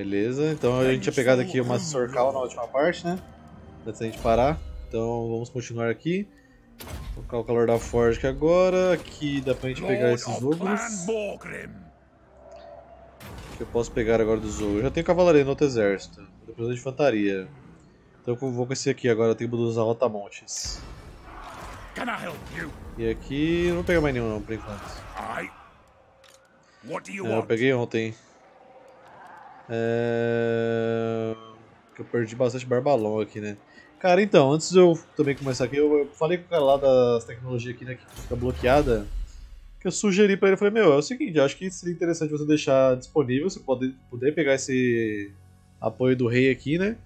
Beleza, então a gente tinha pegado aqui uma Sorcal na última parte, né? Antes da gente parar. Então vamos continuar aqui. Vou colocar o calor da Forge aqui agora. Aqui dá pra gente pegar esses ogros. Que eu posso pegar agora dos ogros. Eu já tenho cavalaria no outro exército. Depois de infantaria. Então eu vou com esse aqui agora, a tribo dos Altamontes. E aqui não vou pegar mais nenhum não, por enquanto. É, eu peguei ontem. É... Eu perdi bastante barbalão aqui, né? Cara, então, antes de eu também começar aqui, eu, falei com o cara lá das tecnologias aqui, né, que fica bloqueada, que eu sugeri pra ele, falei, meu, é o seguinte, acho que seria interessante você deixar disponível, você pode poder pegar esse apoio do rei aqui, né,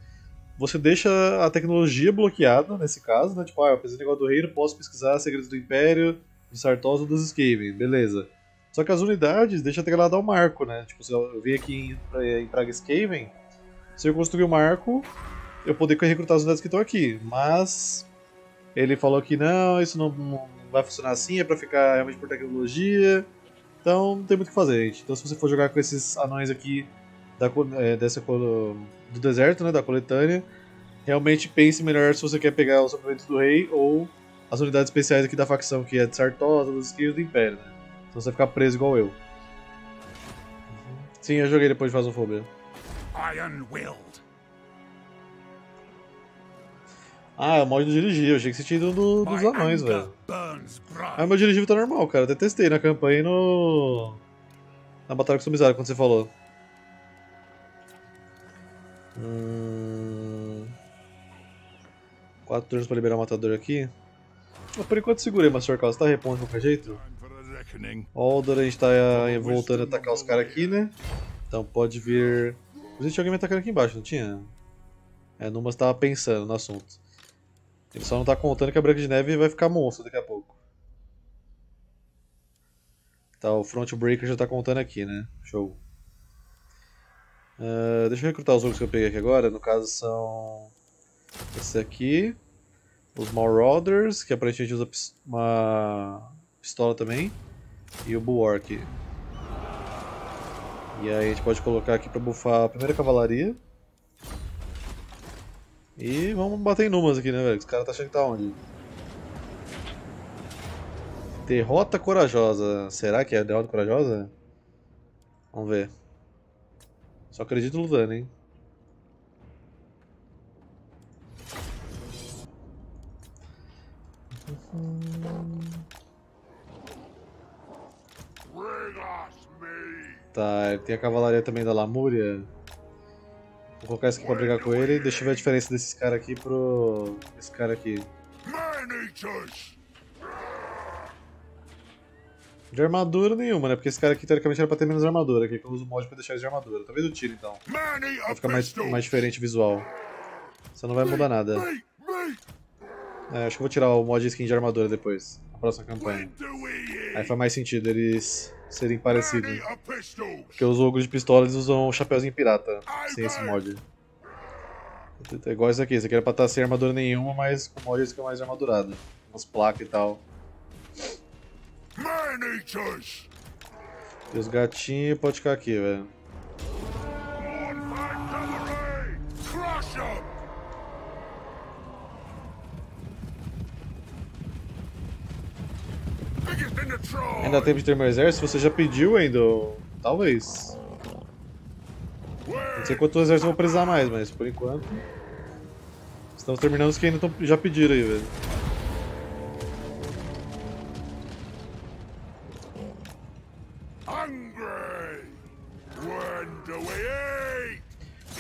você deixa a tecnologia bloqueada, nesse caso, né, tipo, ah, eu fiz o negócio do rei, não posso pesquisar segredos do Império, de Sartosa ou dos Skaven, beleza. Só que as unidades deixa até lá dar o marco, né, tipo, se eu vir aqui em, em Praga Skaven, se eu construir o marco, eu poder recrutar as unidades que estão aqui. Mas ele falou que não, isso não, não vai funcionar assim, é pra ficar realmente por tecnologia. Então não tem muito o que fazer, gente. Então se você for jogar com esses anões aqui da, é, dessa, do deserto, né, da coletânea, realmente pense melhor se você quer pegar os suplementos do rei ou as unidades especiais aqui da facção, que é de Sartosa, dos Esquilos do Império. Né? Então você ficar preso igual eu. Sim, eu joguei depois de Phasmophobia. Iron Will. Ah, é o modo de dirigir. Eu achei que você tinha ido do, dos anões, velho. Ah, meu dirigível tá normal, cara. até testei na campanha e no. Na batalha customizada, quando você falou. Hum... Quatro turnos pra liberar o matador aqui. Mas por enquanto segurei, mas Sr. Carlos tá repondo de qualquer jeito. Alder, a gente tá voltando a atacar os caras aqui, né? Então pode vir. Inclusive tinha alguém me atacando aqui embaixo, não tinha? É, Numas tava pensando no assunto. Ele só não tá contando que a Branca de Neve vai ficar monstro daqui a pouco. Tá, o Front Breaker já tá contando aqui, né? Show. Uh, deixa eu recrutar os outros que eu peguei aqui agora. No caso são... Esse aqui. Os Marauders, que aparentemente usa uma pistola também. E o Bulwark. E aí a gente pode colocar aqui pra buffar a primeira cavalaria. E vamos bater em numas aqui, né, velho? Os caras tá achando que tá onde? Derrota corajosa. Será que é derrota corajosa? Vamos ver. Só acredito lutando, hein? Tá, tem a cavalaria também da Lamúria. Vou colocar esse aqui pra brigar com ele. Deixa eu ver a diferença desses caras aqui pro... Esse cara aqui. De armadura nenhuma, né? Porque esse cara aqui teoricamente era pra ter menos armadura. Aqui que eu uso o mod pra deixar ele de armadura. Talvez o tiro então. Vai ficar mais, mais diferente visual. Você não vai mudar nada. É, acho que eu vou tirar o mod skin de armadura depois. Na próxima campanha. Aí faz mais sentido eles serem parecidos. Porque os ogros de pistola eles usam chapéuzinho pirata, sem esse mod. É igual esse aqui, esse aqui era pra estar sem armadura nenhuma, mas com mod é mais armadurado. Umas placas e tal. E os gatinhos pode ficar aqui, velho. Ainda tempo de ter meu exército? Você já pediu ainda? Talvez. Não sei quantos exércitos vou precisar mais, mas por enquanto... Estamos terminando os que ainda tão, já pediram aí, velho.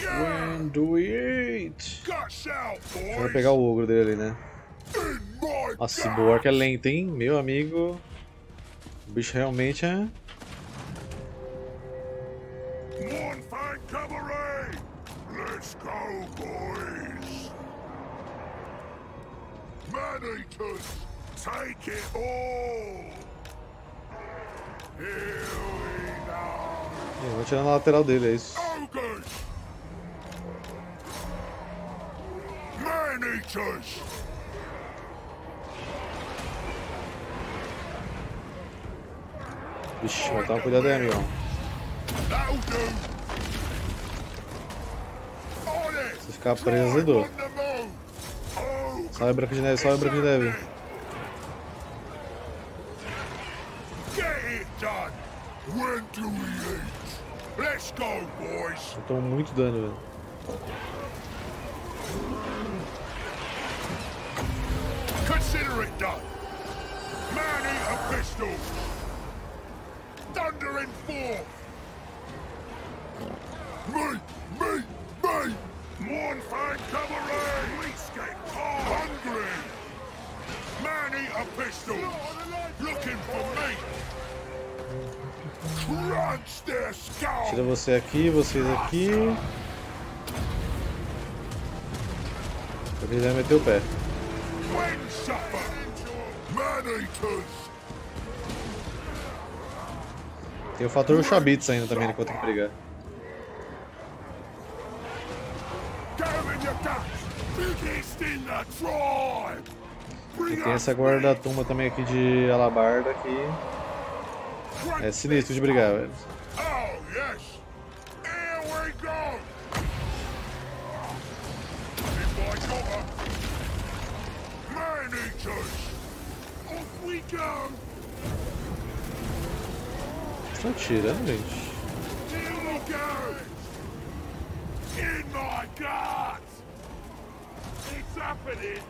When do we eat? Vou pegar o ogro dele ali, né? Nossa, esse Bulwark é lento, hein? Meu amigo. O bicho realmente é. Let's go, boys! Man-eaters, take it all! Here we go! Eu vou tirar na lateral dele, é isso. Man-eaters! Vixe, vai tomar cuidado aí, amigão. Ficar preso azedou. Salve Branca de Neve, salve Branca de Neve. Eu tomo muito dano, velho. Consider it done. Man eater pistols. Thunder and forth. Me, me, me. Mournfang cavalry. Rescape Hungry. Man eater pistols. Looking for me. Tira você aqui, vocês aqui. Ele vai meter o pé. Tem o fator Chabits ainda também enquanto que brigar. E tem essa guarda-tumba também aqui de alabarda que é sinistro de brigar, velho. Estão tirando, gente.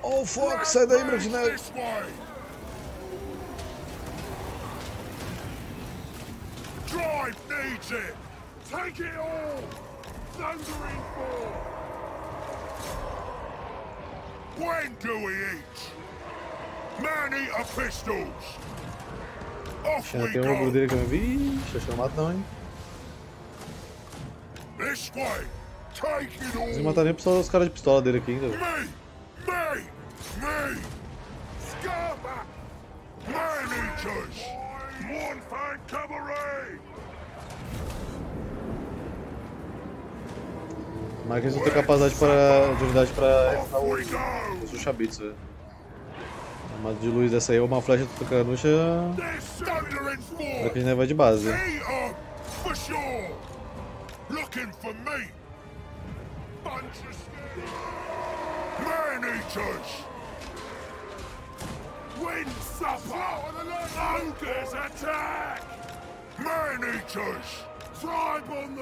Oh, fuck, sai daí, Brandinelli. Drive needs it! Take it all! Thundering forth! When do we eat? Man eat a pistols! We go! uma dele que eu vi. Deixa eu chamar não, hein? Não matar nem os caras de pistola dele aqui ainda. Cabaret! Mas eles não têm capacidade para, de unidade para o, Chabits, velho. Uma de luz dessa aí, uma flecha do Tucanucha. Daqui a gente vai de base. Supper! Ogres attack! Man-eaters! Tribe on!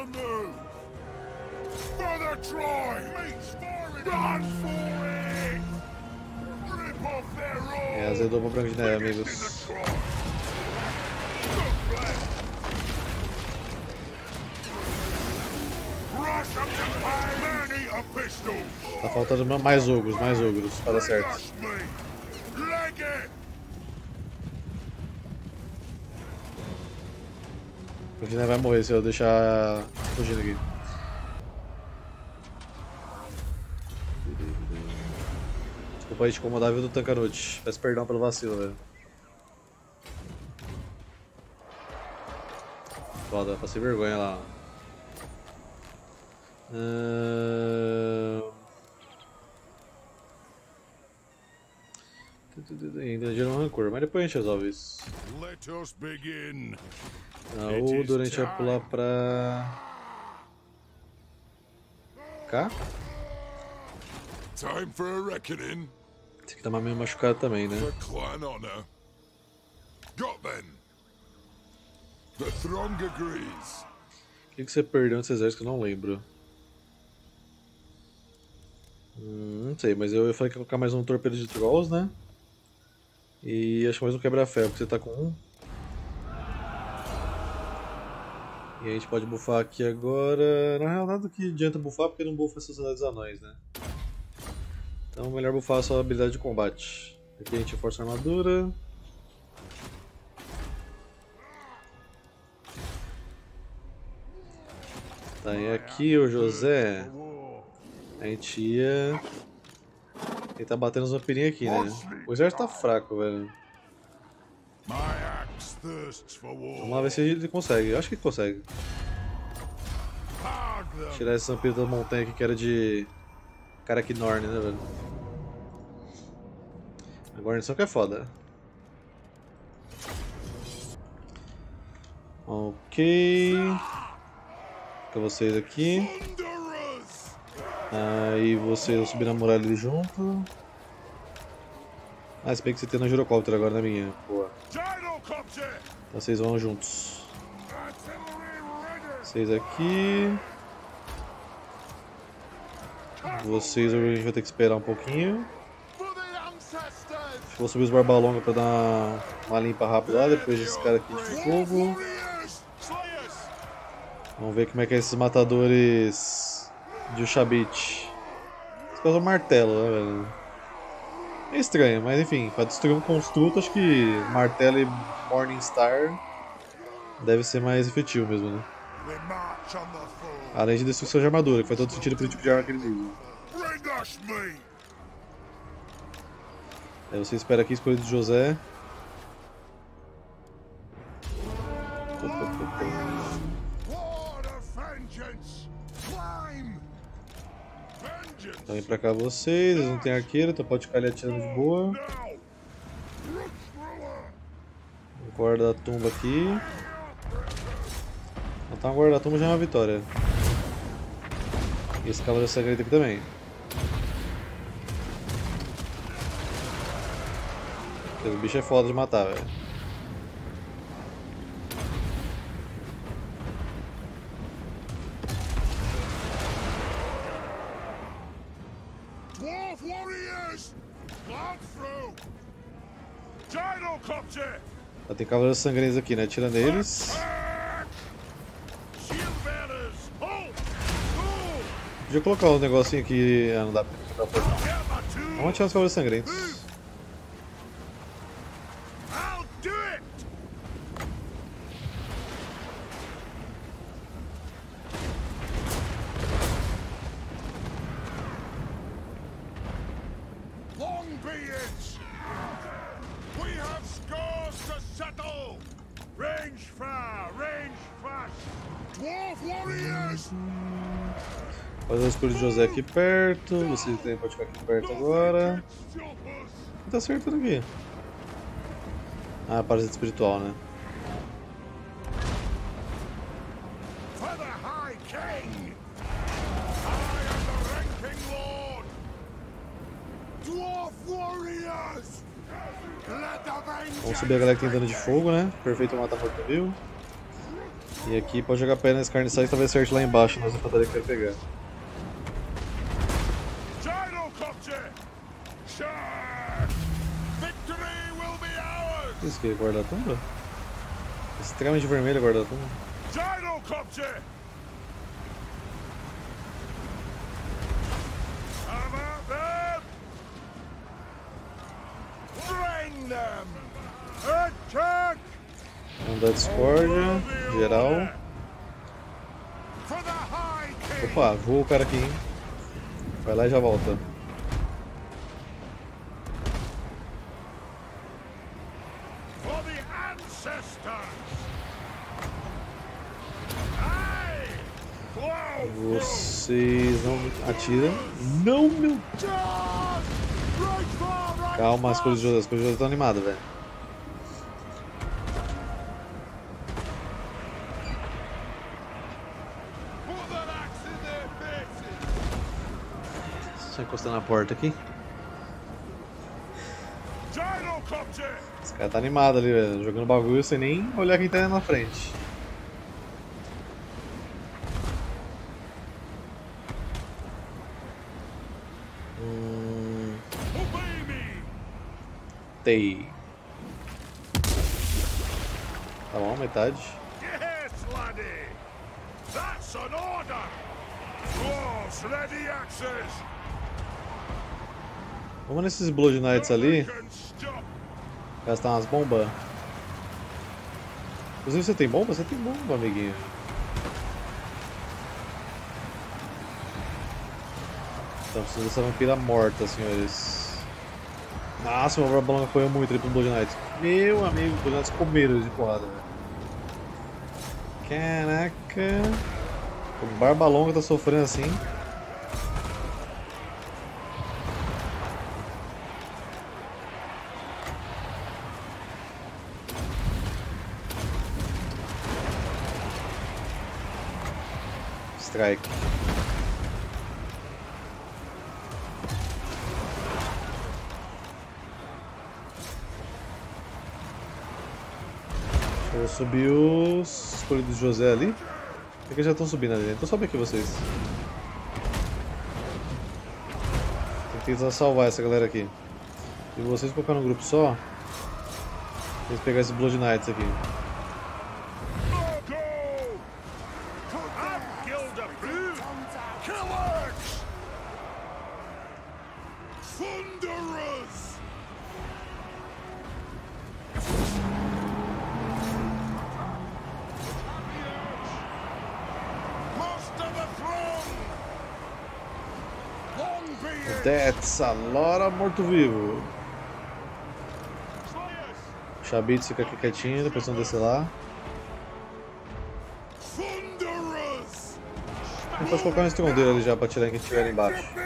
For the! Run for it! É, azedou pro branco de neve, amigos. Tá faltando mais ogros, mais ogros, para dar certo. O Guiné vai morrer se eu deixar fugindo aqui. Desculpa aí te incomodar, viu, do Tancanute. Peço perdão pelo vacilo, velho. Foda, passei vergonha lá. Uh... Ainda gerou um rancor, mas depois a gente resolve isso. Ah, o Durante vai pular pra. cá? Time for a reckoning. Esse aqui tá meio machucado também, né? O que, que você perdeu nesse exército que eu não lembro? Hum, não sei, mas eu falei que ia colocar mais um torpedo de trolls, né? E acho que mais um quebra-ferro, porque você tá com um. E a gente pode bufar aqui agora. Na real, nada que adianta bufar porque não bufa Sociedade dos Anões, né? Então, melhor bufar a sua habilidade de combate. Aqui a gente força a armadura. Tá, e aqui o José. A gente ia ele tá batendo os vampirinhos aqui, né? O exército tá fraco, velho. Vamos lá ver se ele consegue. Eu acho que ele consegue. Tirar esse vampiro da montanha aqui que era de... Karaknorn, né, velho? Guarnição que é foda. Ok. Com vocês aqui. Aí vocês vão subir na muralha ali junto. Ah, se bem que você tem no girocóptero agora na minha. Boa. Então vocês vão juntos. Vocês aqui. Vocês a gente vai ter que esperar um pouquinho. Vou subir os barbalonga pra dar uma limpa rápida lá, depois desse cara aqui de fogo. Vamos ver como é que é esses matadores de Ushabit. Esse caras são martelo, né, velho? É estranho, mas enfim, pra destruir um construto, acho que martelo e Morningstar deve ser mais efetivo mesmo, né? Além de destruição de armadura, que faz todo sentido pro tipo de arma que eles usam. Aí você espera aqui, escolha de José. Então vem pra cá vocês, eles não tem arqueiro, então pode ficar ali atirando de boa. Guarda da tumba aqui. Matar uma guarda da tumba já é uma vitória. E esse cavaleiro secreto aqui também. Esse bicho é foda de matar, velho. Dwarf warriors! Plow through! Gyrocopter! Já tem cavaleiros sangrentos aqui, né? Tira neles. Podia colocar um negocinho aqui. Ah, não dá pra o! Vamos atirar os cavaleiros sangrentos. Fazer o escudo de José aqui perto. Você também pode ficar aqui perto agora. Que tá acertando aqui? Ah, parasita espiritual, né? Vamos subir a galera que tem dano de fogo, né? Perfeito mata morto vivo. E aqui pode jogar pé nesse carniçais, talvez acerte lá embaixo nas infantarias que eu quero pegar. Isso aqui, guarda-tumba? Extremamente vermelho guarda-tumba. Drain them! Attack! Vamos dar discórdia, geral. Opa, voa o cara aqui, hein? Vai lá e já volta. For the ancestors! Aye! Flow! Vocês não atiram. Não, meu. Calma, as coisas as coisas estão animadas, velho. Put that axe in their faces! Só encostar na porta aqui. Esse cara tá animado ali, velho. Jogando bagulho sem nem olhar quem tá na frente. Hum! Tei. Tá bom, metade. Yes, laddie! That's an order! Dwarves, ready axes! Vamos nesses Blood Knights ali, gastar umas bombas. Inclusive, você tem bomba? Você tem bomba, amiguinho. Então, preciso dessa vampira morta, senhores. Nossa, meu Barbalonga apoiou muito ali pro Blood Knights. Meu amigo, Blood Knights comeram de porrada. Caraca. O Barbalonga tá sofrendo assim. Strike. Vou subir os escolhidos de José ali. É Porque já estão subindo ali, né? então sobe aqui vocês. Tem que tentar salvar essa galera aqui. E vocês colocar no grupo só. Eles pegar esses Blood Knights aqui. A lot of morto-vivo. Chabits fica aqui quietinho, depois vão descer lá. Thunderers! E pode colocar um escondeiro ali já pra tirar quem estiver ali embaixo.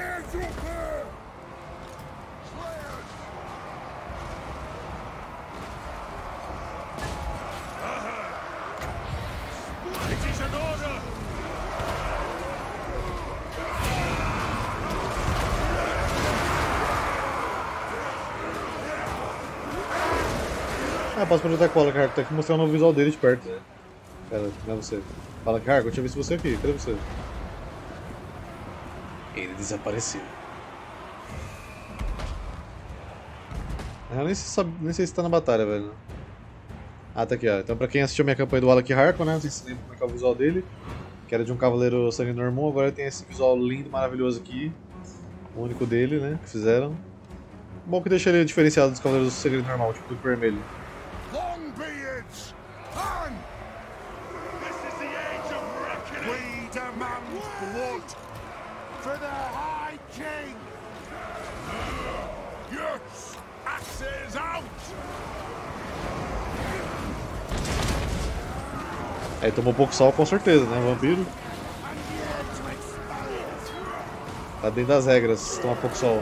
Cola, cara. Tem que mostrar no visual dele de perto, né? Cara, não é você. Fala, cara, eu tinha visto você aqui. Cadê você? Ele desapareceu. Eu nem sei, sabe- nem sei se tá na batalha, velho. Ah, tá aqui, ó. Então pra quem assistiu minha campanha do Alec Harkon, né? Não sei se lembra como é que é o visual dele. Que era de um cavaleiro sangue normal, agora tem esse visual lindo, maravilhoso aqui. O único dele, né? Que fizeram. Bom que deixa ele diferenciado dos cavaleiros do segredo normal, tipo do vermelho. Long beards! On! This is the age of reckoning! We demand blood! For the High King! Yes! Axes out! Aí tomou pouco sal com certeza, né? Vampiro. Tá dentro das regras, tomar pouco sol.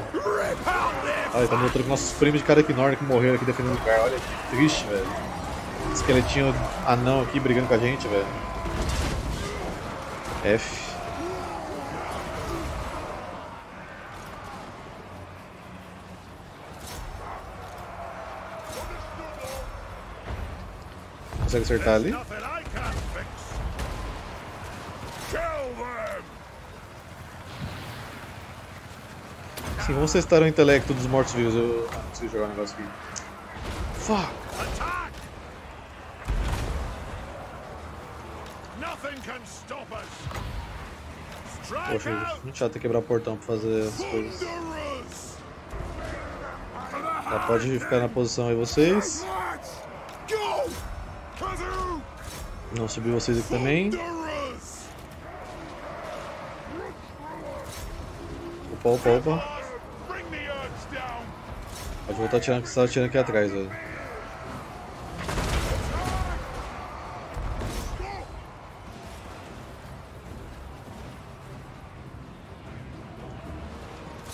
Olha, tá mostrando nossos primos de Karekinor que morreram aqui defendendo o lugar. Olha que triste, velho. Esqueletinho anão aqui brigando com a gente, velho. F. Consegue acertar ali? Nothing I can't fix! Kill them! Sim, vamos testar o intelecto dos mortos-vivos. Eu não consigo jogar um negócio aqui. Fuck! Poxa, out! muito chato ter quebrar o portão pra fazer as coisas. Thunderers! Tá, pode ficar na posição aí vocês. Não subir vocês aqui também. Opa, opa, opa.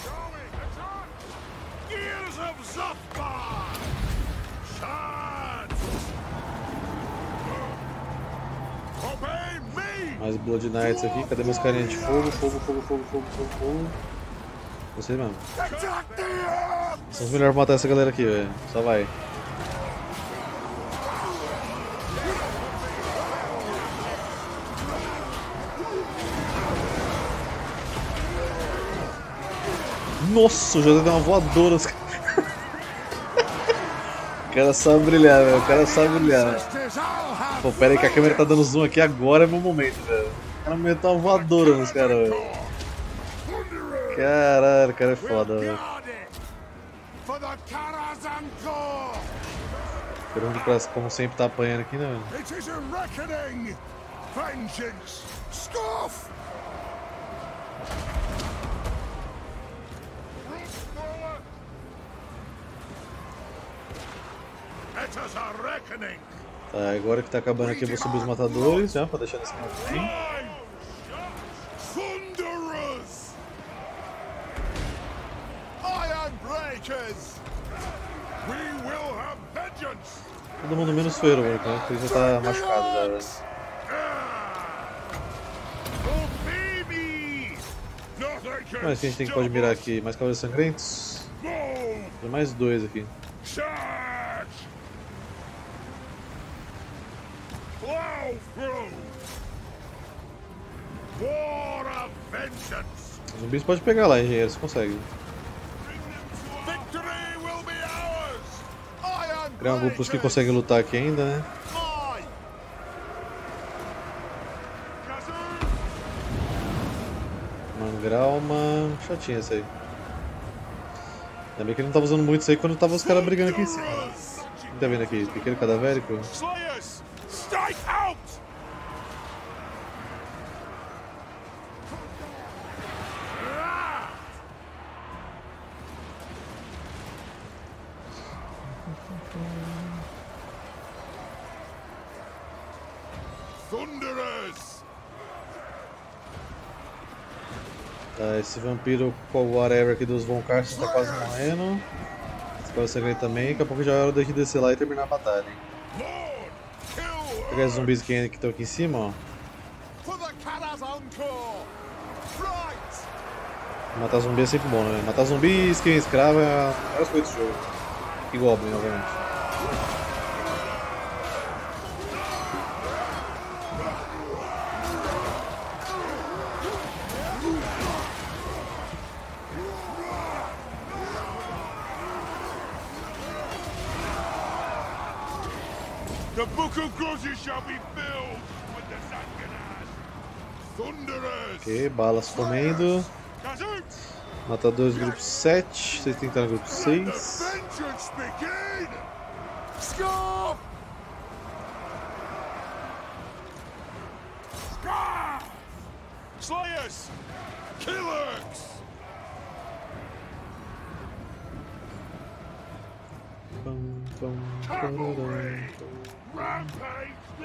Going! Attack! Gears of Zothbar! Charge! Obey me! Mais Blood Knights aqui. Cadê meus carinhas de fogo? Fogo, fogo, fogo, fogo, fogo, fogo. Vocês mesmo. São os melhores matar essa galera aqui, velho. Só vai. Nossa, José deu uma voadora. O cara sabe brilhar, velho. O cara sabe brilhar. Pô, pera aí que a câmera tá dando zoom aqui agora é meu momento, velho. O cara meteu uma voadora nos caras, velho. Caralho, o cara é foda, velho. Pra, como sempre, tá apanhando aqui, né, velho? It is a reckoning! Vengeance! Scoff! Tá, agora que tá acabando aqui, eu vou subir os matadores já, pra deixar nesse canto também. Time! Thunderers! Iron breakers! We will have vengeance! Todo mundo menos feiro, velho, porque ele já tá machucado já, velho. Mas que a gente tem que pode mirar aqui? Mais cavaleiros sangrentos? Tem mais dois aqui. Zumbis pode pegar lá, engenheiro, você consegue. Criar um grupos que conseguem lutar aqui ainda, né? Mangralma. Chatinha essa aí. Ainda bem que ele não tava usando muito isso aí quando tava os caras brigando aqui em cima. Tá vendo aqui? Pequeno cadavérico? Esse vampiro whatever aqui dos Von Carson tá quase morrendo. Esse cara segredo também. Daqui a pouco já é hora gente descer lá e terminar a batalha. Pegar esses zumbis que estão aqui em cima, ó. Matar zumbi é sempre bom, né? Matar zumbi e skin escrava é a melhor coisa do jogo. E Goblin, obviamente. The Book of Grudges shall be filled with the Zanganas! Thunderers! Ok, balas comendo. Dois grupos 7. Vocês no grupo Let the 6.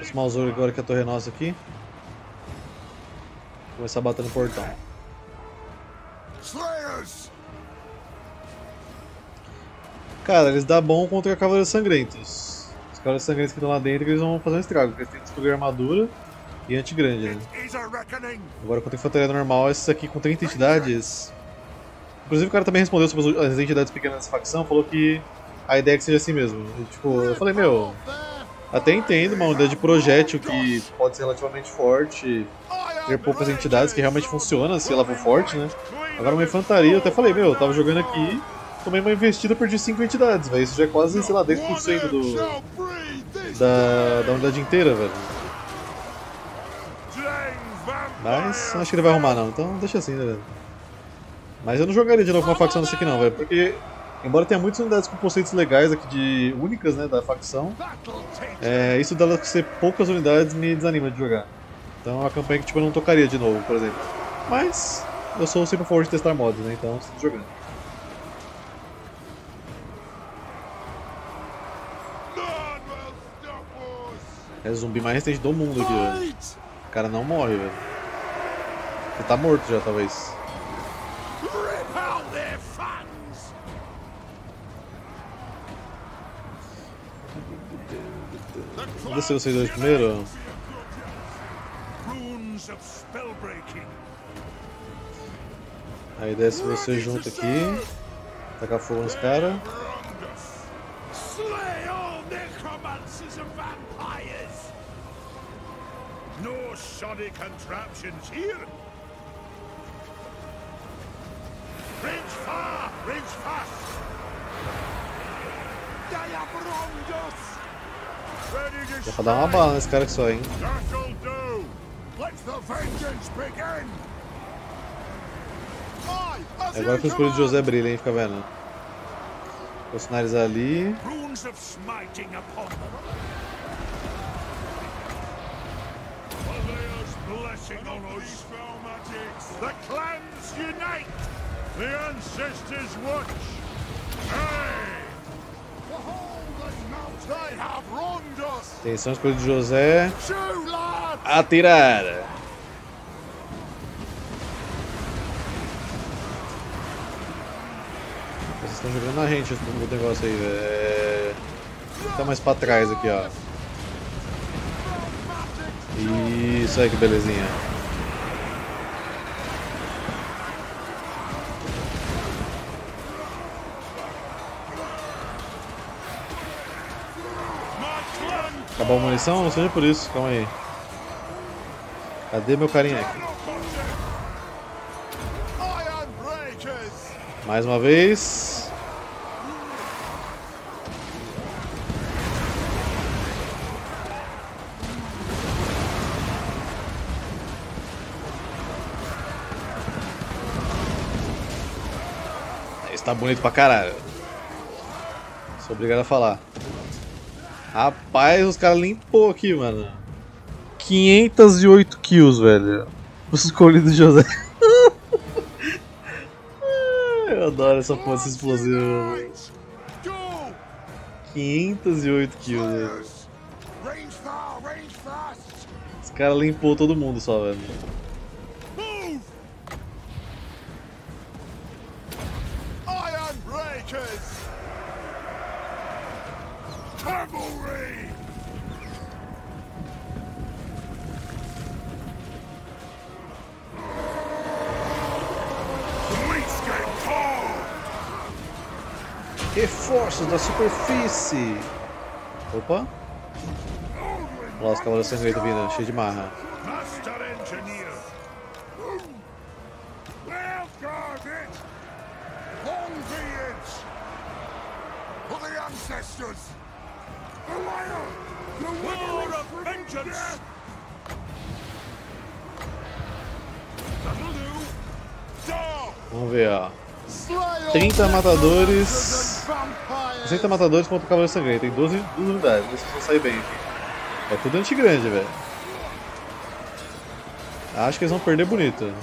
Esse Malzor agora que a torre é nossa aqui. Começar a bater no portão. Cara, eles dão bom contra Cavaleiros Sangrentos. Os Cavaleiros Sangrentos que estão lá dentro eles vão fazer um estrago, porque eles têm que destruir armadura e anti-grande, né? Agora contra infantaria normal, esses aqui com 30 entidades. Inclusive o cara também respondeu sobre as entidades pequenas dessa facção, falou que a ideia é que seja assim mesmo. E, tipo, eu falei, meu, até entendo uma unidade de projétil que pode ser relativamente forte, ter poucas entidades que realmente funciona se ela for forte, né? Agora uma infantaria, eu até falei, meu, eu tava jogando aqui, tomei uma investida, perdi 5 entidades, velho. Isso já é quase, sei lá, 10% do, da, da unidade inteira, velho. Mas acho que ele vai arrumar não, então deixa assim, né, velho. Mas eu não jogaria de novo uma facção dessa aqui não, velho, porque embora tenha muitas unidades com conceitos legais aqui de únicas, né, da facção, é, isso dela ser poucas unidades me desanima de jogar. Então é uma campanha que tipo, eu não tocaria de novo, por exemplo. Mas eu sou sempre a favor de testar mods, né, então estou jogando. É zumbi mais resistente do mundo aqui, velho. O cara não morre, velho. Ele tá morto já, talvez. Descer vocês dois primeiro. Runes of spellbreaking. Aí desce você junto aqui. Tacar fogo nos caras. Slay all necromancers and vampires! No shoddy contraptions here! Reach far, reach fast! They have wronged us! Ready to Dá dar uma bala nesse cara que só, hein? É agora que o escudo de José brilha, hein? Fica vendo. Vou sinalizar ali. The clans unite. The ancestors watch. Hey! Atenção, escudo de José. Atirar! Vocês estão jogando na gente o negócio aí, velho. Tá mais pra trás aqui, ó. Isso aí, que belezinha. Acabou a munição? Não seja por isso, calma aí. Cadê meu carinha aqui? Mais uma vez. Esse tá bonito pra caralho. Sou obrigado a falar. Rapaz, os caras limpou aqui, mano. 508 kills, velho. Os escolhidos de José. Eu adoro essa essa explosiva. velho. Go. 508 kills, velho. Os caras limpou todo mundo só, velho. Reforços da superfície. Opa. Olha lá os cavaleiros sangrentos vindo, cheio de marra. Master engineer. Well guarded. Long beards. For the ancestors. The lion. The war of vengeance. That'll do. Daw. Vamos ver, ó. Slay all 30 matadores. Monsters and vampires. 60 matadores contra o cavaleiro sangrento. Tem 12, 12 unidades. Vê se vão sair bem aqui. É tudo anti-grande, velho. Acho que eles vão perder bonito.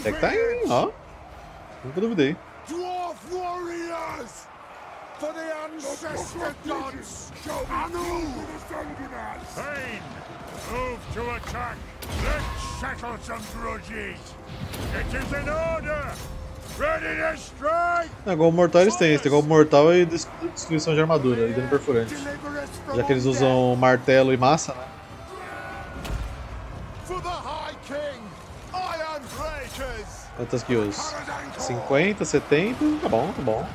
Até que tá indo, ó. Nunca duvidei. Dwarf warriors! For the ancestor gods! Anu! Thane! Move to attack! Let's settle some grudges! It is in order! Ready to strike! É, igual o mortal eles têm. Igual o mortal e des- destruição de armadura e dano perfurante. Já que eles usam martelo e massa, né? Quantas kills? 50, 70? Tá bom, tá bom.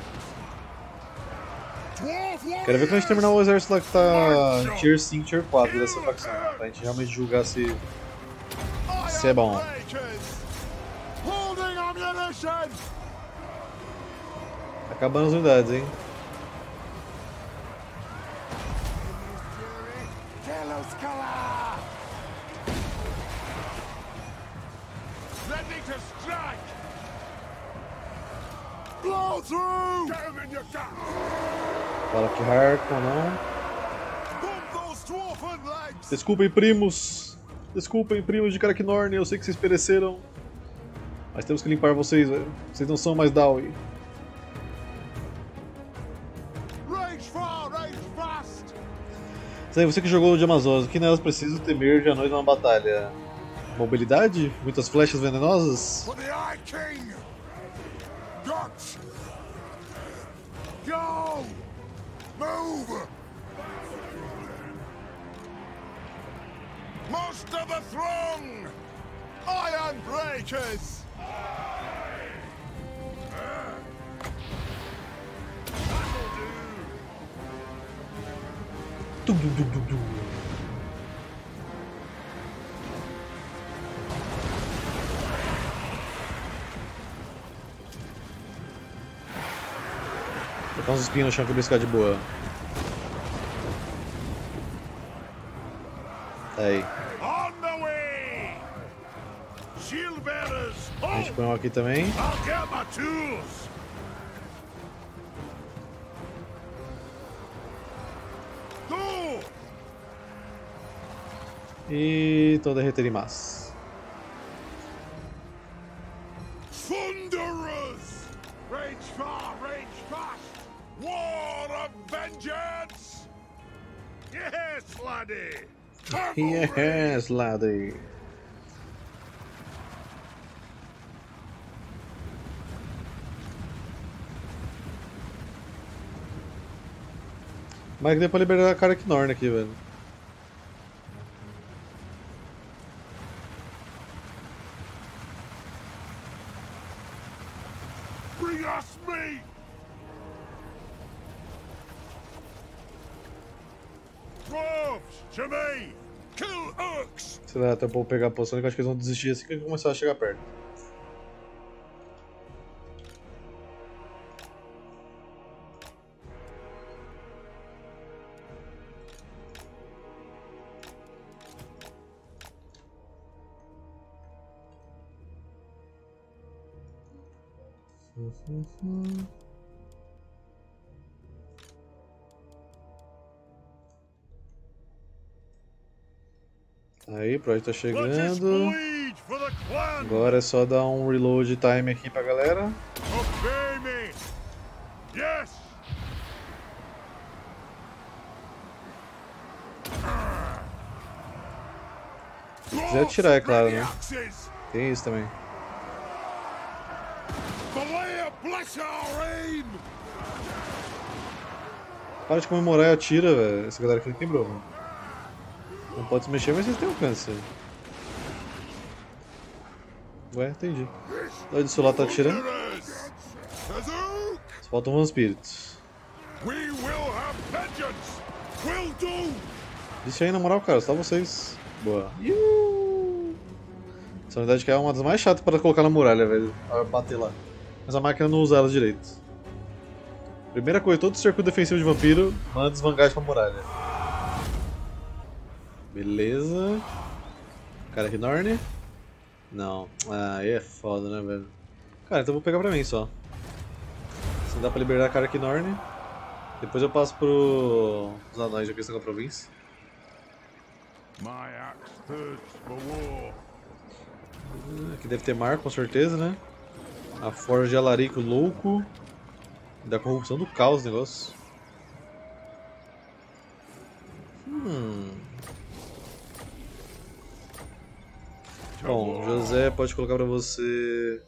Quero ver quando a gente terminar o exército lá que tá Tier 5, Tier 4 dessa facção. Pra gente realmente julgar se. Se é bom. Tá acabando as unidades, hein? Fala que Harkon não. Desculpem, primos. Desculpem, primos de Karaknorn. Eu sei que vocês pereceram. Mas temos que limpar vocês, velho. Vocês não são mais Dowie. Range far, range fast! Isso aí, você que jogou de Amazonas, o que nelas precisam temer de anões numa batalha? Mobilidade? Muitas flechas venenosas? Go! Move! Most of the throng! Iron breakers! Tum, tum, tum, tum. Vou botar uns espinhos no chão pra ele ficar de boa. Aí. On the way! Shield bearers! A gente põe um aqui também. E tô derretendo em massa. Thunderers! Range far, range fast! War of vengeance! Yes, laddie! Yes, ladri. Mas é que deu pra liberar a cara que Norna aqui, velho. Bring us me me. Kill Urks. Sei lá, até povo pegar a poção, eu acho que eles vão desistir assim que começar a chegar perto. Aí, o Prod tá chegando. Agora é só dar um reload time aqui pra galera. Se quiser atirar, é claro, né? Tem isso também. Para de comemorar e atira, velho. Essa galera aqui quebrou, mano. Não pode se mexer, mas vocês têm alcance. Ué, entendi. Do seu lado tá atirando. Só falta um do. Deixa aí na moral, cara. Só vocês. Boa. Essa unidade que é uma das mais chatas para colocar na muralha, velho. Pra bater lá. Mas a máquina não usa elas direito. Primeira coisa, todo circuito defensivo de vampiro manda desvangagem pra muralha. Beleza. Cara aqui, Norne. Não. Ah, aí é foda, né, velho? Cara, então eu vou pegar pra mim só. Se dá pra liberar a cara aqui, Norne. Depois eu passo pro... os anões aqui estão com a província. Aqui deve ter mar, com certeza, né? A forja de alarico louco. Da corrupção do caos negócio. Hum. Bom, José pode colocar pra você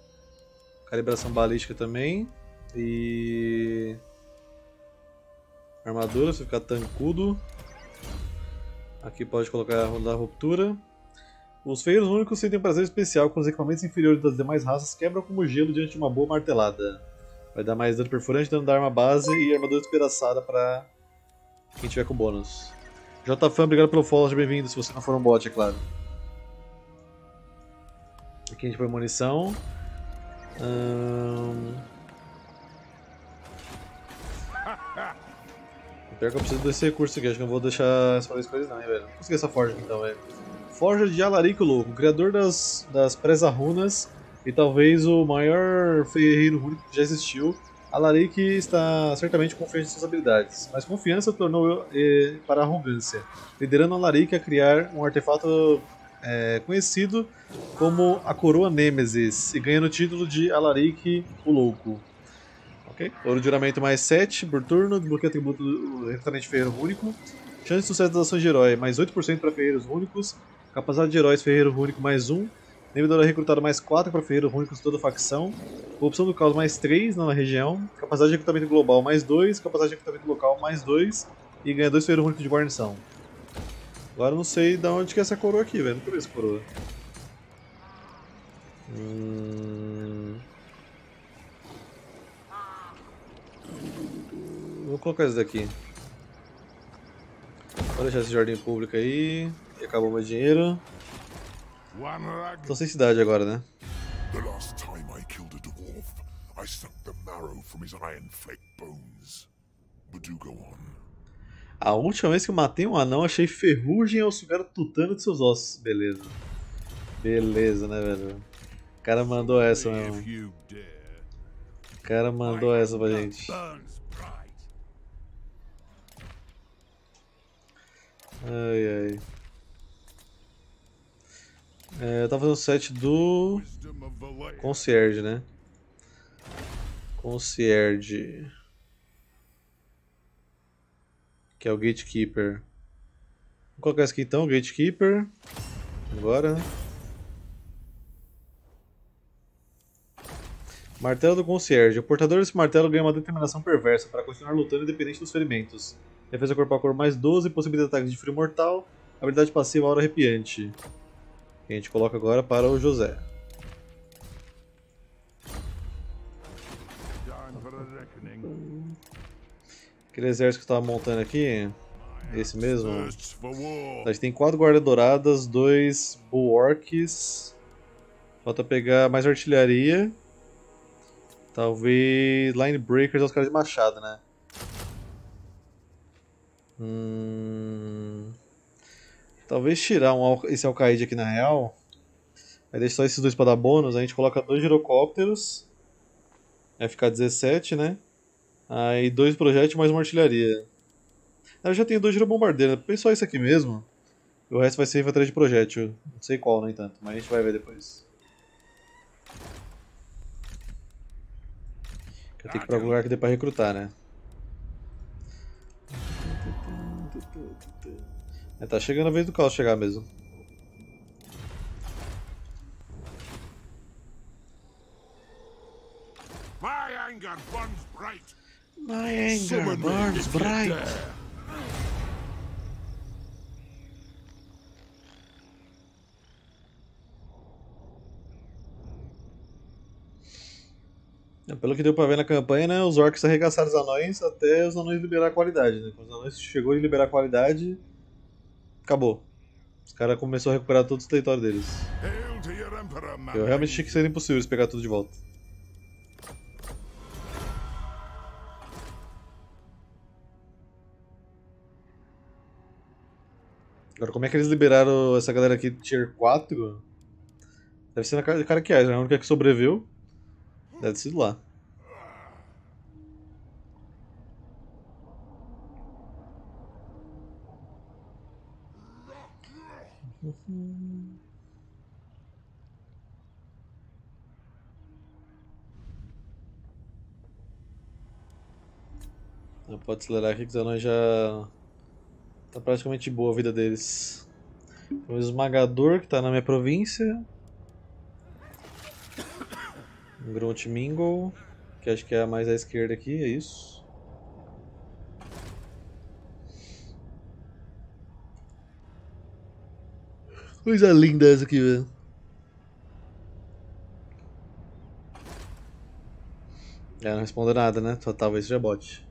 calibração balística também. E. Armadura, você ficar tancudo. Aqui pode colocar a ruptura. Os feiros únicos sentem um prazer especial quando os equipamentos inferiores das demais raças quebram como gelo diante de uma boa martelada. Vai dar mais dano perfurante, dano da arma base e armadura despedaçada pra quem tiver com bônus. JFan, obrigado pelo follow, seja bem-vindo, se você não for um bot, é claro. Aqui a gente põe munição. Ahn... Pior que eu preciso desse recurso aqui, acho que não vou deixar essa vez com eles não, hein, velho. Vou conseguir essa forja aqui então, velho. Forja de Alarico Louco, criador das, das Preza Runas e talvez o maior ferreiro único que já existiu. Alaric está certamente confiante em suas habilidades, mas confiança tornou eh, para arrogância, liderando Alaric a criar um artefato eh, conhecido como a Coroa Nêmesis e ganhando o título de Alaric o Louco. Ok? Ouro de juramento mais 7 por turno, desbloqueia atributo do de ferreiro único. Chance de sucesso das ações de herói mais 8% para ferreiros únicos. Capacidade de heróis ferreiro único mais 1. Nível de herói recrutado mais 4 para ferreiro único de toda facção. Corrupção do caos mais 3 na região. Capacidade de recrutamento global mais 2. Capacidade de recrutamento local mais 2. E ganha 2 ferreiros únicos de guarnição. Agora eu não sei de onde que é essa coroa aqui, velho. Nunca vi essa coroa. Hum... Vou colocar isso daqui. Vou deixar esse jardim público aí. E acabou meu dinheiro. Tô sem cidade agora, né? The last time I killed a dwarf, I sucked the marrow from his iron-flaked bones. But do go on. A última vez que eu matei um anão, achei ferrugem ao sugar o tutano de seus ossos. Beleza. Beleza, né, velho? O cara mandou essa mesmo. You dare. O cara mandou essa pra gente. Ai, ai. É, eu tava fazendo o set do concierge, né? Concierge. Que é o gatekeeper. Vou colocar esse aqui então, gatekeeper. Agora. Martelo do concierge. O portador desse martelo ganha uma determinação perversa para continuar lutando independente dos ferimentos. Defesa corpo a corpo mais 12, possibilidade de ataque de frio mortal. Habilidade passiva aura arrepiante. Que a gente coloca agora para o José. Aquele exército que eu tava montando aqui, Esse mesmo. A gente tem quatro guardas douradas, dois bulwarks. Falta pegar mais artilharia. Talvez linebreakers aos caras de machado, né? Hum... Talvez tirar um, esse Alcaide aqui na real. Aí deixa só esses dois pra dar bônus. A gente coloca dois girocópteros. Vai ficar 17, né? Aí dois projéteis mais uma artilharia. Eu já tenho dois girobombardeiros. Põe só isso aqui mesmo. O resto vai ser infantaria de projétil. Não sei qual, no entanto, mas a gente vai ver depois. Eu tenho que ir pra algum lugar que dê pra recrutar, né? É, tá chegando a vez do caos chegar mesmo. My anger burns bright. My anger burns bright. Pelo que deu pra ver na campanha, né, os orcs arregaçaram os anões até os anões liberar a qualidade, né? Quando os anões chegou e liberar a qualidade, acabou. Os caras começaram a recuperar todos os territórios deles. Eu realmente achei que seria impossível eles pegar tudo de volta. Agora, como é que eles liberaram essa galera aqui Tier 4? Deve ser na cara de Caraquiais, né? A única que sobreviveu. Deve sido lá. Pode acelerar aqui que anões já. Tá praticamente boa a vida deles. O esmagador que tá na minha província. Grunt Mingle, que acho que é a mais à esquerda aqui, é isso. Coisa linda essa aqui, velho. É, não respondeu nada, né? Só Talvez seja bot.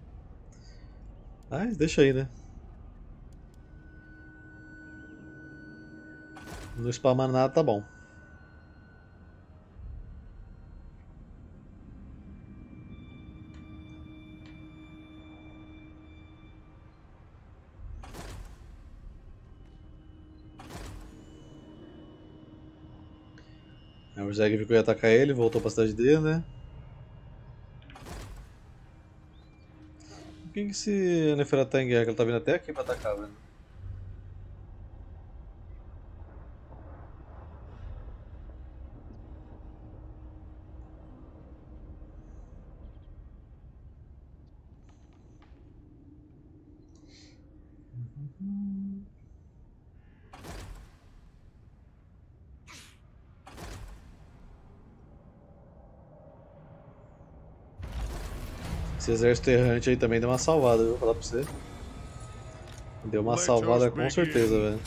Ah, deixa aí, né? Não spamar nada, tá bom. Aí o Zeg viu que eu ia atacar ele, voltou pra cidade dele, né? Por que que esse Neferat em guerra? Que ele tá vindo até aqui pra atacar, velho. Exército errante aí também deu uma salvada, viu? Vou falar pra você. Deu uma salvada com certeza, velho.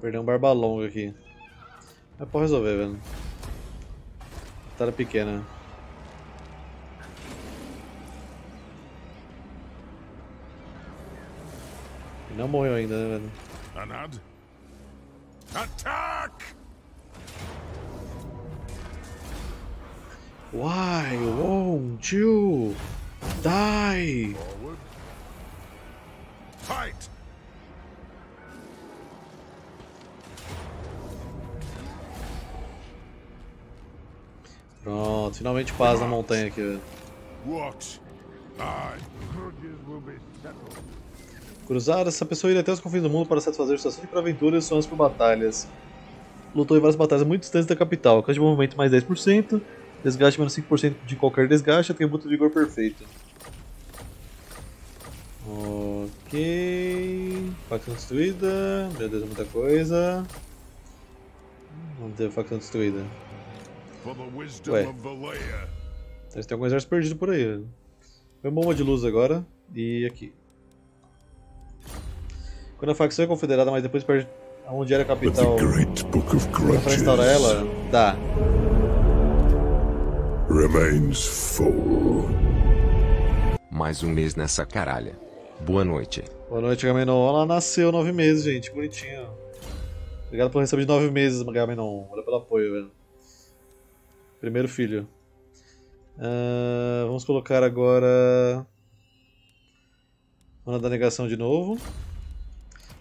Perdeu um barba longa aqui. Mas pode resolver, velho. Batalha pequena. E não morreu ainda, né, velho? Why won't you die? Forward. Fight! Pronto, finalmente paz na montanha aqui, velho. What? Cruzar, essa pessoa iria até os confins do mundo para satisfazer sua sede por aventuras e sonhos por batalhas. Lutou em várias batalhas muito distantes da capital. Alcance de movimento mais 10%, desgaste menos 5% de qualquer desgaste, atributo de vigor perfeito. Ok. Facção destruída. Meu Deus, é muita coisa. Vamos ter facção destruída. For the wisdom Ué. of Valea. Eles têm algum exército perdido por aí. Foi bomba de luz agora. E aqui. Quando a facção é confederada, mas depois perde onde era a capital. pra restaurar ela? Dá. Remains full. Mais um mês nessa caralha. Boa noite. Boa noite, Gamenon. Ela nasceu nove meses, gente. Bonitinho. Obrigado por receber de nove meses, Gamenon. Olha pelo apoio, velho. Primeiro filho. Uh, vamos colocar agora. Mana da negação de novo.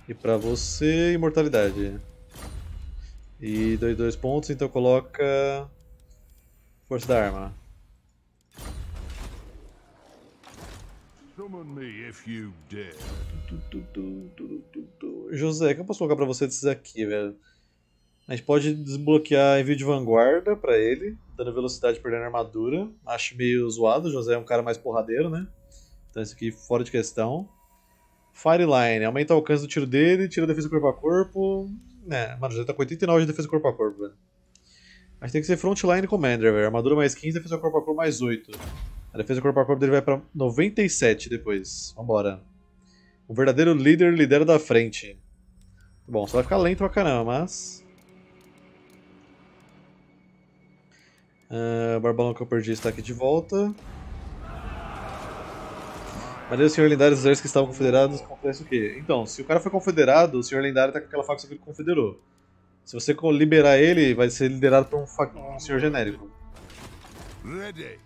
E pra você, imortalidade. E dois, dois pontos, então coloca. Força da arma. José, o que eu posso colocar pra você desses aqui, velho? A gente pode desbloquear envio de vanguarda pra ele, dando velocidade perdendo armadura. Acho meio zoado, o José é um cara mais porradeiro, né? Então isso aqui fora de questão. Fireline, aumenta o alcance do tiro dele, tira a defesa corpo a corpo. É, mano, já tá com 89 de defesa corpo a corpo, velho. Mas tem que ser Frontline Commander, velho. Armadura mais 15, defesa corpo a corpo mais 8. A defesa corpo a corpo dele vai pra 97 depois. Vambora. O verdadeiro líder lidera da frente. Bom, só vai ficar lento pra caramba, mas... Uh, Barbalão que eu perdi está aqui de volta. Mas aí o Senhor Lendário e os que estavam confederados acontece o quê? Então, se o cara foi confederado, o Senhor Lendário tá com aquela facção que ele confederou. Se você liberar ele, vai ser liderado por um, um Senhor genérico. Ready.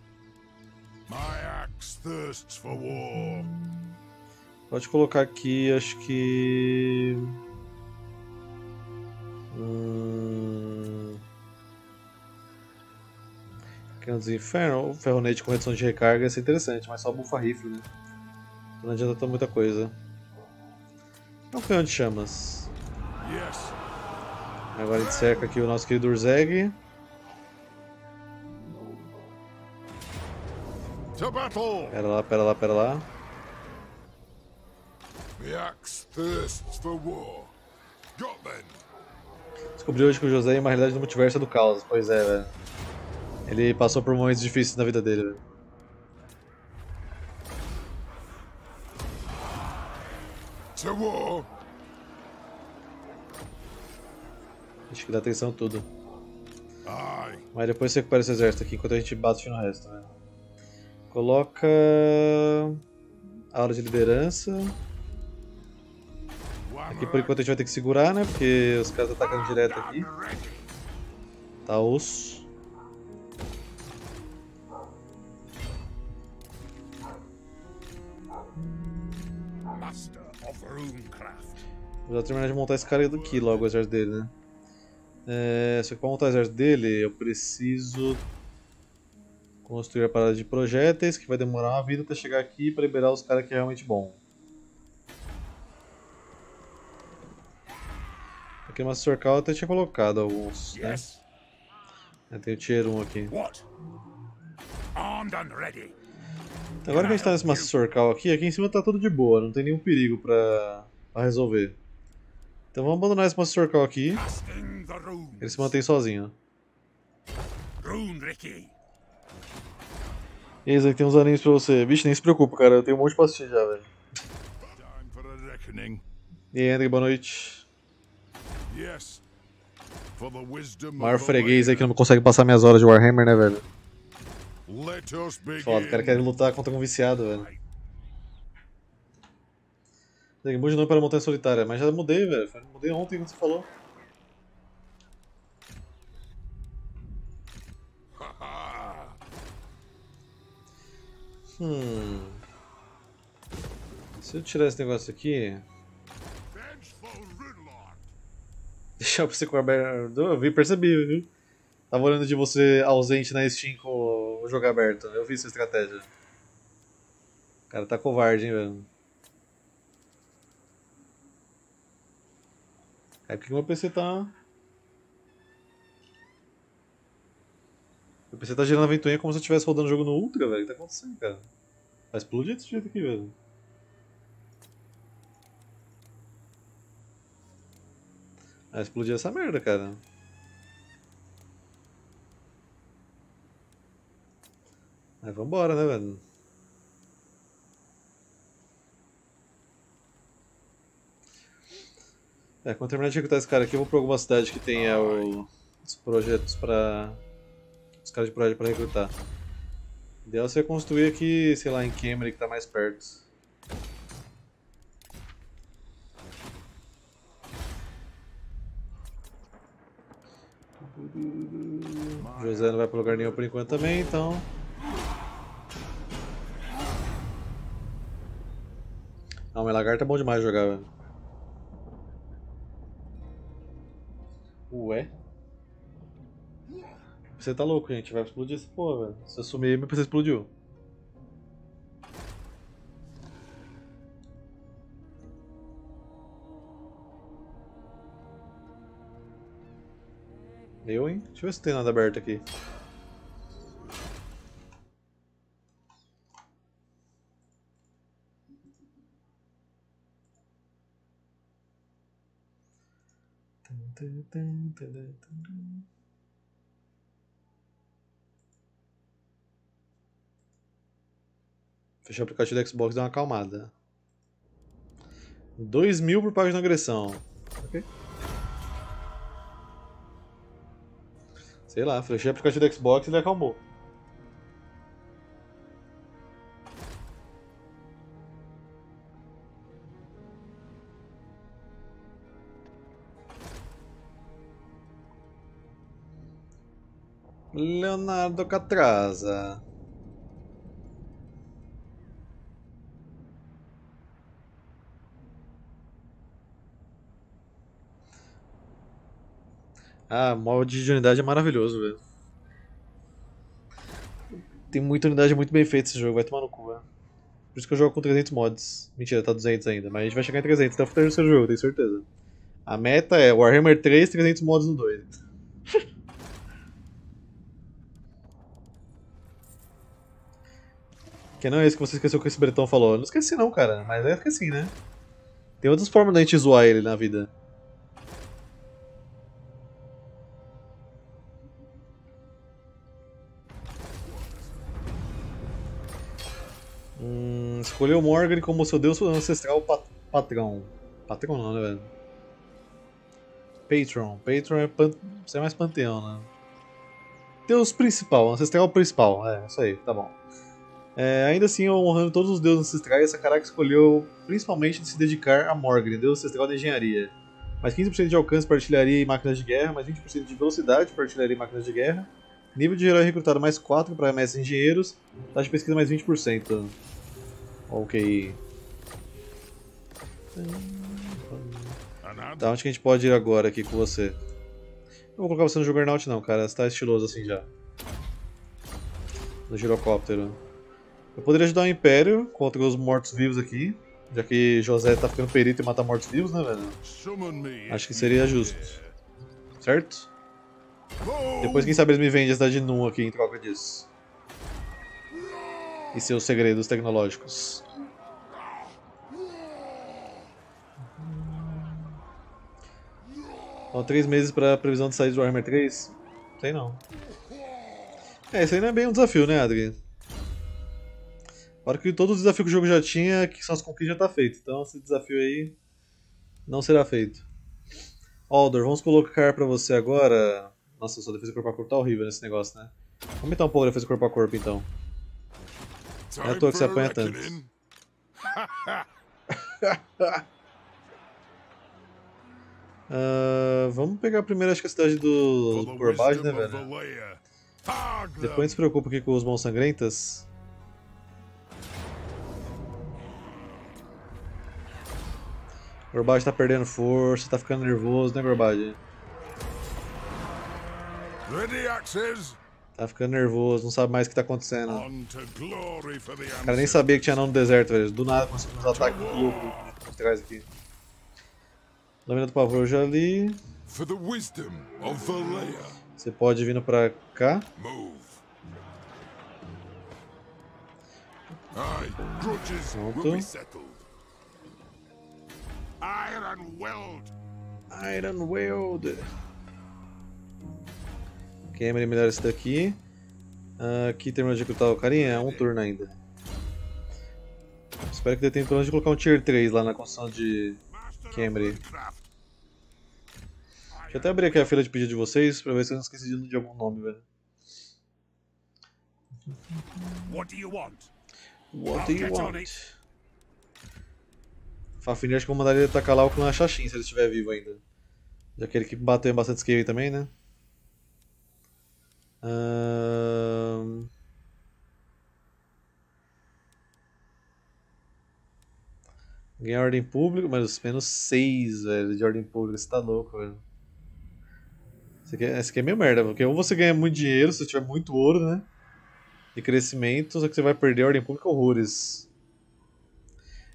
My axe thirsts for war. Pode colocar aqui, acho que. Hum... Cantos do Inferno, ferronete com redução de recarga ia ser interessante, mas só bufa rifle, né? Não adianta muita coisa. É um canhão de chamas. Agora a gente cerca aqui o nosso querido Urzeg. Pera lá, pera lá, pera lá. Descobri hoje que o José é uma realidade do multiverso do caos. Pois é, velho. Ele passou por momentos difíceis na vida dele, velho. To war. Acho que dá atenção tudo. Mas depois você recupera esse exército aqui enquanto a gente bate no resto, né? Coloca a hora de liderança. Aqui por enquanto a gente vai ter que segurar, né? Porque os caras estão atacando direto aqui. Tá osso. Vou terminar de montar esse cara aqui logo, o exército dele, né? É, só que para montar o exército dele, eu preciso construir a parada de projéteis, que vai demorar uma vida até chegar aqui para liberar os caras que é realmente bom. Aqui no Master Circle eu até tinha colocado alguns, né? Tem o Tier 1 aqui. Agora que a gente tá nesse Master Circle aqui, aqui em cima tá tudo de boa, não tem nenhum perigo pra, pra resolver. Então vamos abandonar esse Master Circle aqui. Ele se mantém sozinho. E aí, tem uns aninhos pra você. Vixe, nem se preocupa, cara. Eu tenho um monte de pastilha já, velho. E aí, André, boa noite. Maior freguês aí que não consegue passar minhas horas de Warhammer, né, velho? Foda, o cara quer lutar contra um viciado, velho. Mude nome para montanha solitária, mas já mudei, velho. Mudei ontem quando você falou. Hum. Se eu tirar esse negócio aqui. Deixar você com aberto. Eu vi, percebi, viu? Tava olhando de você ausente na Steam com o jogo aberto. Eu vi essa estratégia. O cara tá covarde, hein, velho. É porque meu PC tá. Meu PC tá girando a ventoinha como se eu estivesse rodando o jogo no Ultra, velho. O que tá acontecendo, cara? Vai explodir desse jeito aqui, velho. Vai explodir essa merda, cara. Mas vambora, né, velho? É, quando terminar de recrutar esse cara aqui, eu vou pra alguma cidade que tenha o, os projetos pra. os caras de projeto pra recrutar. O ideal seria construir aqui, sei lá, em Cambridge, que tá mais perto. José não vai para lugar nenhum por enquanto também, então. Não, mas lagarto é bom demais jogar, velho. Ué? Você tá louco, gente. Vai explodir essa porra, velho. Se eu sumir, meu PC explodiu. Eu, hein? Deixa eu ver se tem nada aberto aqui. Fechar o aplicativo do Xbox dá uma acalmada. 2 mil por página de agressão. Ok. Sei lá, fechei o aplicativo do Xbox e ele acalmou. Leonardo Catraza. Ah, mod de unidade é maravilhoso, velho. Tem muita unidade muito bem feita esse jogo, vai tomar no cu, velho. Por isso que eu jogo com 300 mods. Mentira, tá 200 ainda, mas a gente vai chegar em 300 até o terceiro jogo, tenho certeza. A meta é Warhammer 3, 300 mods no 2. que não é isso que você esqueceu que esse Bretão falou. Não esqueci não, cara, mas é assim, né? Tem outras formas da gente zoar ele na vida. Escolheu Morgan como seu deus ancestral pat patrão. Patrão não, né, velho? Patron. Patron é, pan... É mais panteão, né? Deus principal, ancestral principal. É, isso aí, tá bom. É, ainda assim, honrando todos os deuses ancestrais, Sakaraka escolheu principalmente de se dedicar a Morgan, deus ancestral da engenharia. Mais 15% de alcance para artilharia e máquinas de guerra, mais 20% de velocidade para artilharia e máquinas de guerra. Nível de herói recrutado mais 4 para mestres engenheiros. Taxa de pesquisa mais 20%. Ok. Tá, onde que a gente pode ir agora aqui com você? Não vou colocar você no Juggernaut não, cara. Você tá estiloso assim já. No girocóptero. Eu poderia ajudar o Império contra os mortos-vivos aqui. Já que José tá ficando perito em matar mortos-vivos, né, velho? Acho que seria justo. Certo? Depois, quem sabe, eles me vendem a cidade de Num aqui em troca disso e seus segredos tecnológicos. Ó, três meses para previsão de saída do Warhammer 3? Sei não. É, isso aí não é bem um desafio, né, Adri? Fora que todo o desafio que o jogo já tinha, que são as conquistas, já tá feito. Então esse desafio aí não será feito. Aldor, vamos colocar pra você agora... Nossa, sua defesa corpo a corpo tá horrível nesse negócio, né? Vamos aumentar um pouco a defesa corpo a corpo então. É à toa que você apanha tanto. uh, vamos pegar primeiro acho que a cidade do Corbage, né, velho? Depois se preocupa aqui com os mãos sangrentas. Gorbage tá perdendo força, tá ficando nervoso, né, axes! Tá ficando nervoso, não sabe mais o que tá acontecendo. O cara nem sabia que tinha não no deserto, velho. Do nada conseguiu uns ataques loucos por trás aqui. Lâmina do pavor já ali. Você pode vir pra cá. Pronto. Iron Weld. Iron Weld. Cameron melhor esse daqui. Aqui terminou de recrutar o carinha, é um turno ainda. Espero que dê tempo de colocar um tier 3 lá na construção de Camry. Deixa eu até abrir aqui a fila de pedido de vocês pra ver se eu não esqueci de algum nome, velho. What do you want? What do you want? Fafnir acho que eu mandaria ele atacar lá o clã Xaxim se ele estiver vivo ainda. Já que ele que bateu em bastante scale também, né? Ahn, Ganhar ordem pública, mas menos 6, velho, de ordem pública. Você tá louco, velho. Aqui, é- aqui é meio merda, porque ou você ganha muito dinheiro, se tiver muito ouro, né? E crescimento, só que você vai perder a ordem pública horrores.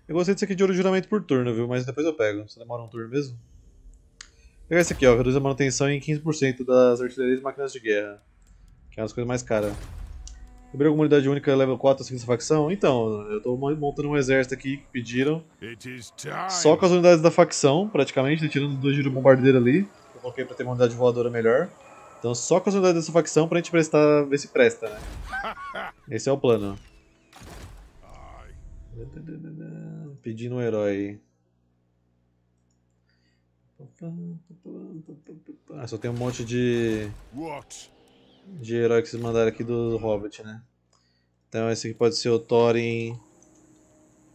Eu gostei desse aqui de ouro de juramento por turno, viu? Mas depois eu pego. Só demora um turno mesmo. Vou pegar esse aqui, ó. Reduz a manutenção em 15% das artilharias e máquinas de guerra. Que é uma das coisas mais caras. Abriu alguma unidade única level 4 assim nessa facção? Então, eu tô mon- montando um exército aqui que pediram. Só com as unidades da facção, praticamente, né, tirando dois giros bombardeiro ali. Eu coloquei pra ter uma unidade voadora melhor. Então só com as unidades dessa facção pra gente prestar, ver se presta, né? Esse é o plano. Pedindo um herói. Ah, só tem um monte de, de herói que vocês mandaram aqui do Hobbit, né? Então esse aqui pode ser o Thorin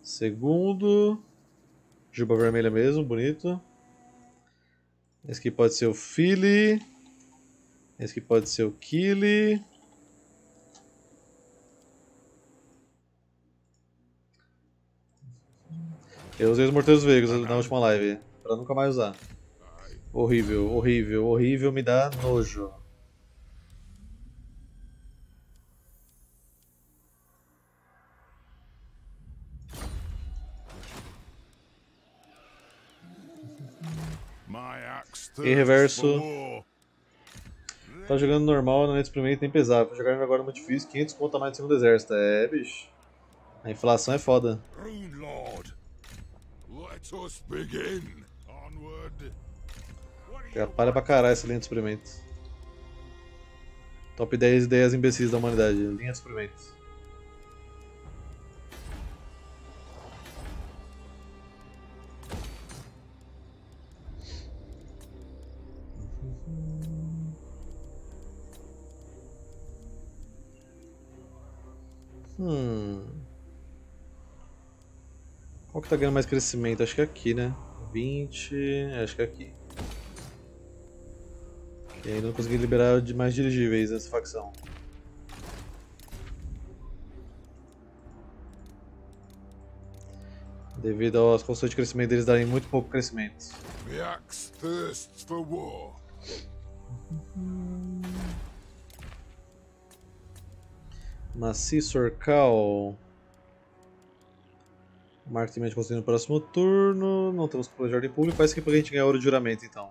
segundo. Juba vermelha mesmo, bonito. Esse aqui pode ser o Philly. Esse aqui pode ser o Killy. Eu usei os morteiros vegos na última live, pra nunca mais usar. Horrível, horrível, horrível, me dá nojo. Em reverso. Tá jogando normal, não é experimento nem pesado. Tô jogando agora muito difícil, 500 conto a mais do segundo exército. É, bicho. A inflação é foda. Rune Lord. Let us begin. Onward. Atrapalha pra caralho essa linha de experimento. Top 10 ideias imbecis da humanidade. Linha de experimento. Tá ganhando mais crescimento? Acho que é aqui, né? 20. Acho que é aqui. E ainda não consegui liberar de mais dirigíveis nessa facção. Devido às condições de crescimento deles darem muito pouco crescimento. The axe thirsts for war. Maciço Orcal. Marketing de construir no próximo turno. Não temos plano de ordem pública. Parece que é pra gente ganhar ouro de juramento então.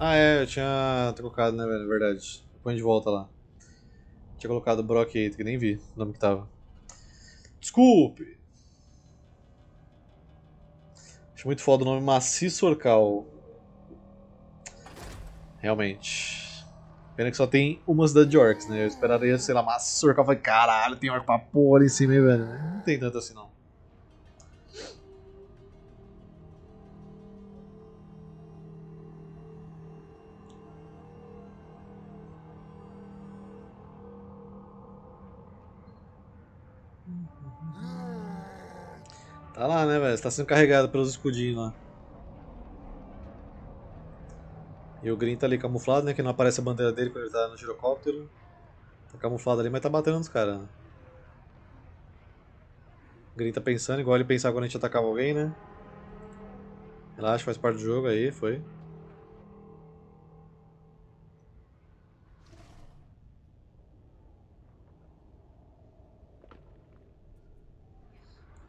Ah é, eu tinha colocado, né, velho? Verdade. Põe de volta lá. Tinha colocado Brock Eito, que nem vi o nome que tava. Desculpe! Acho muito foda o nome Maciço Orcal. Realmente. Pena que só tem uma cidade de orcs, né? Eu esperaria, sei lá, Orcal. Eu falei, caralho, tem orc pra porra em cima, hein, velho. Não tem tanto assim, não. Tá lá, né, velho? Você tá sendo carregado pelos escudinhos lá. E o Green tá ali camuflado, né? Que não aparece a bandeira dele quando ele tá no girocóptero. Tá camuflado ali, mas tá batendo nos caras. O Green tá pensando, igual ele pensava quando a gente atacava alguém, né? Relaxa, faz parte do jogo aí, foi.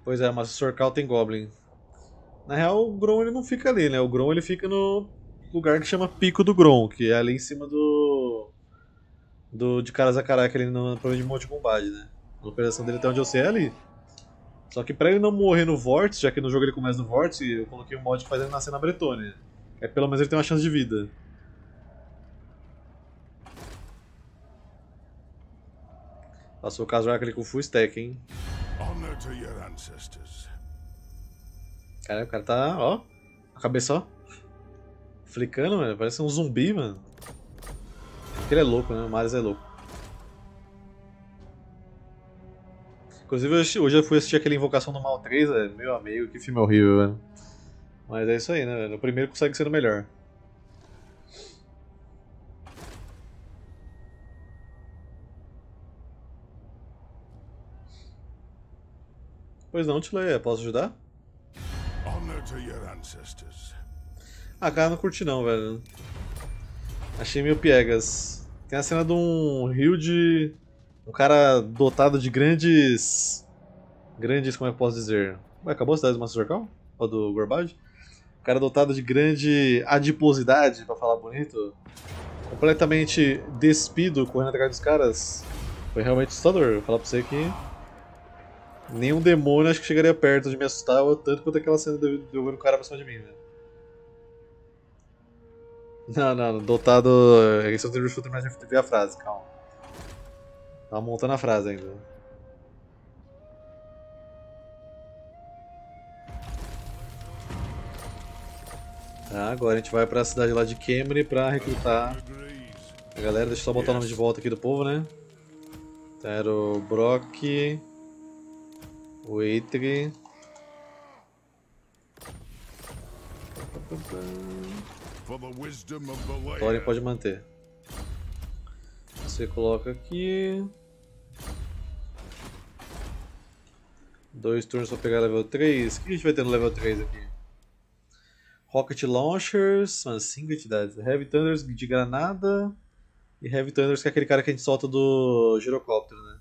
Pois é, mas o Sorcal tem Goblin. Na real, o Grom ele não fica ali, né? O Grom ele fica no lugar que chama Pico do Grom, que é ali em cima do. do de Karazakarak, ali no problema de Monte Combate, né? A operação dele até onde eu sei é ali. Só que pra ele não morrer no Vórtice, já que no jogo ele começa no Vórtice, eu coloquei um mod que faz ele nascer na Bretônia. É pelo menos ele tem uma chance de vida. Passou o Kazurak ali com full stack, hein? Honor to your ancestors. Cara, o cara tá, ó, a cabeça, ó, flicando, mano, parece um zumbi, mano. Ele é louco, né? O Marius é louco. Inclusive, hoje eu fui assistir aquele Invocação do Mal 3, é, meu amigo, que filme horrível, velho. Mas é isso aí, né, velho? O primeiro consegue ser o melhor. Pois não, Tileia, posso ajudar? Ah, cara, não curti não, velho. Achei meio piegas. Tem a cena de um rio de. Um cara dotado de grandes. Grandes, como é eu posso dizer? Ué, acabou a cidade do Master? Ou do Gorbad? Um cara dotado de grande adiposidade, pra falar bonito. Completamente despido, correndo atrás dos caras. Foi realmente assustador. Vou falar pra você que. Nenhum demônio acho que chegaria perto de me assustar, tanto quanto aquela cena de eu ver um cara pra cima de mim, né? Não, não, dotado. É questão de deixa eu terminar de ver a frase, calma. Tava montando a frase ainda. Tá, agora a gente vai pra cidade lá de Camry pra recrutar a galera. Deixa eu só botar o nome de volta aqui do povo, né? Então era o Brock, o Eitri. Thorin pode manter. Você coloca aqui. Dois turnos pra pegar level 3. O que a gente vai ter no level 3 aqui? Rocket Launchers, mano, 5 entidades. Heavy Thunders de granada. E Heavy Thunders que é aquele cara que a gente solta do girocóptero, né?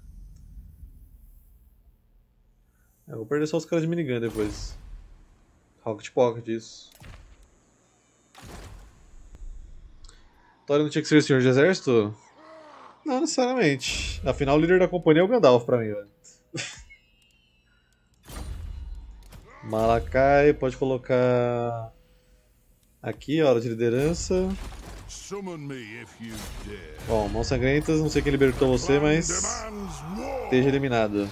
Eu vou perder só os caras de minigun depois. Rocket Pocket, isso. Thorin não tinha que ser o senhor de exército? Não necessariamente. Afinal, o líder da companhia é o Gandalf pra mim, velho. Malakai, pode colocar aqui, hora de liderança. Bom, mãos sangrentas, não sei quem libertou você, mas esteja eliminado.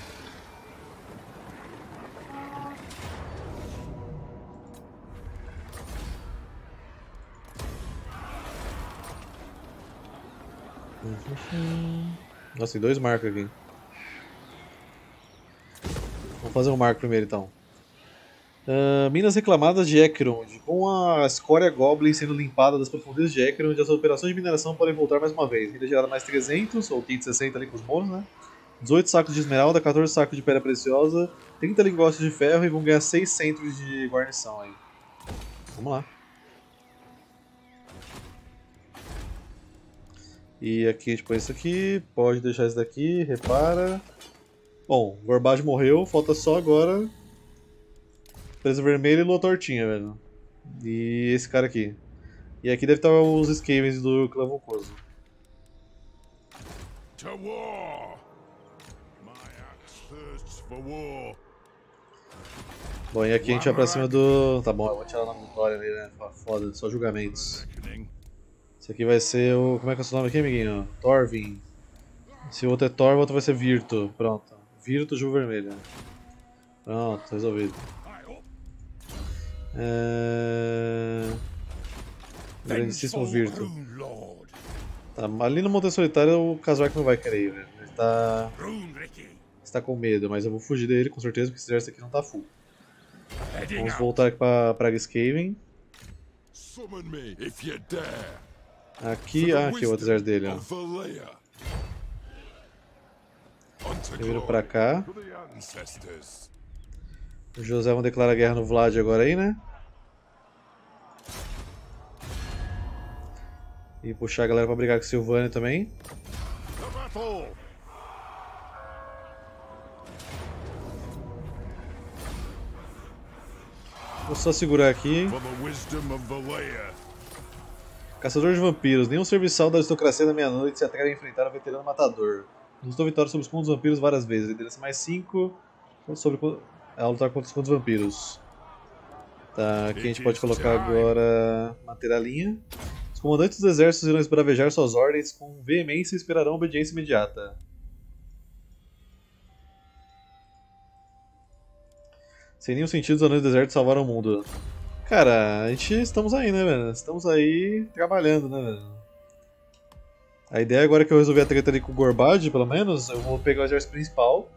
Nossa, tem dois marcos aqui. Vamos fazer um marco primeiro então. Ah, minas reclamadas de Ekrond. Com a escória Goblin sendo limpada das profundezas de Ekrond, as operações de mineração podem voltar mais uma vez. Renda gerada mais 300, ou 560 ali com os bônus, né? 18 sacos de esmeralda, 14 sacos de pedra preciosa, 30 lingotes de ferro e vão ganhar 6 centros de guarnição aí. Vamos lá. E aqui a gente põe isso aqui, pode deixar isso daqui, repara. Bom, o Gorbage morreu, falta só agora Presa Vermelha e Lua Tortinha, velho. E esse cara aqui. E aqui deve estar os Skavens do Clã Voncoso. To war. My axe thirsts for war. Bom, e aqui a gente vai pra cima do... Tá bom, eu vou tirar do Thorin ali, né? Foda, só julgamentos. Esse aqui vai ser o... Como é que é o seu nome aqui, amiguinho? Thorvin. Se o outro é Thor, o outro vai ser Virto. Pronto. Virto, Ju Vermelha. Pronto, resolvido. É... Grandíssimo Virto. Tá, ali no Monte Solitário o Kazak não vai querer ir, velho. Ele tá... Está com medo, mas eu vou fugir dele com certeza, porque esse exército aqui não tá full. Vamos voltar aqui pra Praga Skaven. Summon me if you dare. Aqui, ah, aqui o exército dele, ó. Viro pra cá. for the ancestors. O José vai declarar guerra no Vlad agora aí, né? E puxar a galera pra brigar com o Silvânia também. Vou só segurar aqui. Caçador de vampiros. Nenhum serviçal da aristocracia da meia-noite se atreve a enfrentar o veterano matador. Lutou vitória sobre os contos vampiros várias vezes. Liderança mais 5 sobre co- a lutar contra os contos vampiros. Tá, aqui a gente pode colocar agora manter a linha. Os comandantes dos exércitos irão esbravejar suas ordens com veemência e esperarão obediência imediata. Sem nenhum sentido, os anões do deserto salvaram o mundo. Cara, a gente estamos aí, né, velho? Estamos aí trabalhando, né, velho? A ideia agora é que eu resolvi a treta ali com o Gorbad, pelo menos, eu vou pegar o exército principal,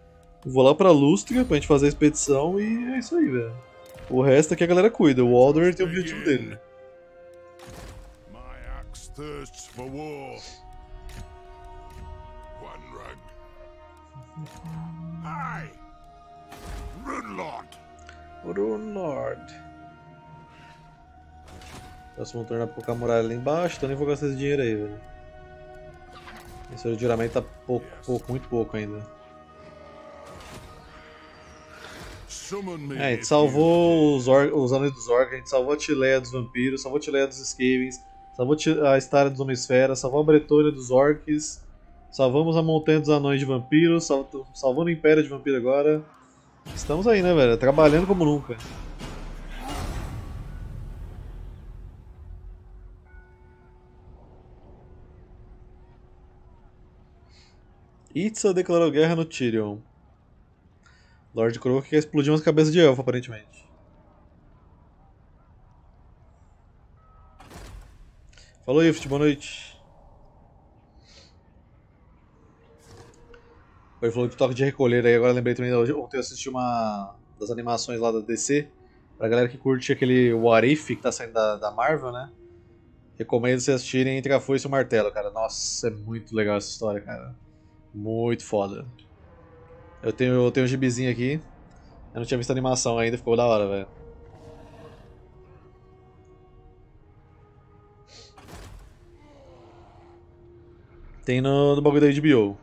vou lá pra Lustria pra gente fazer a expedição e é isso aí, velho. O resto aqui a galera cuida. O Alder tem o objetivo dele. My axe Próximo turno é pra colocar a muralha ali embaixo, então nem vou gastar esse dinheiro aí, velho. Esse juramento tá pouco, pouco, muito pouco ainda. É, a gente salvou os, or os anões dos orcs, a gente salvou a Tileia dos vampiros, salvou a Tileia dos Skavens, salvou a Estária dos Homem-Esfera, salvou a Bretônia dos orcs, salvamos a Montanha dos Anões de Vampiros, sal salvando o Império de Vampiro agora. Estamos aí, né, velho? Trabalhando como nunca. Itza declarou guerra no Tyrion. Lord Croak quer explodir umas cabeças de elfo, aparentemente. Falou, Ift, boa noite. Ele falou que toque de recolher aí, agora lembrei também, ontem eu assisti uma das animações lá da DC, pra galera que curte aquele What If que tá saindo da, da Marvel, né? Recomendo vocês assistirem Entre a Foice e o Martelo, cara. Nossa, é muito legal essa história, cara. Muito foda. Eu tenho, eu tenho um gibizinho aqui. Eu não tinha visto animação ainda, ficou da hora, velho. Tem no, no bagulho da HBO.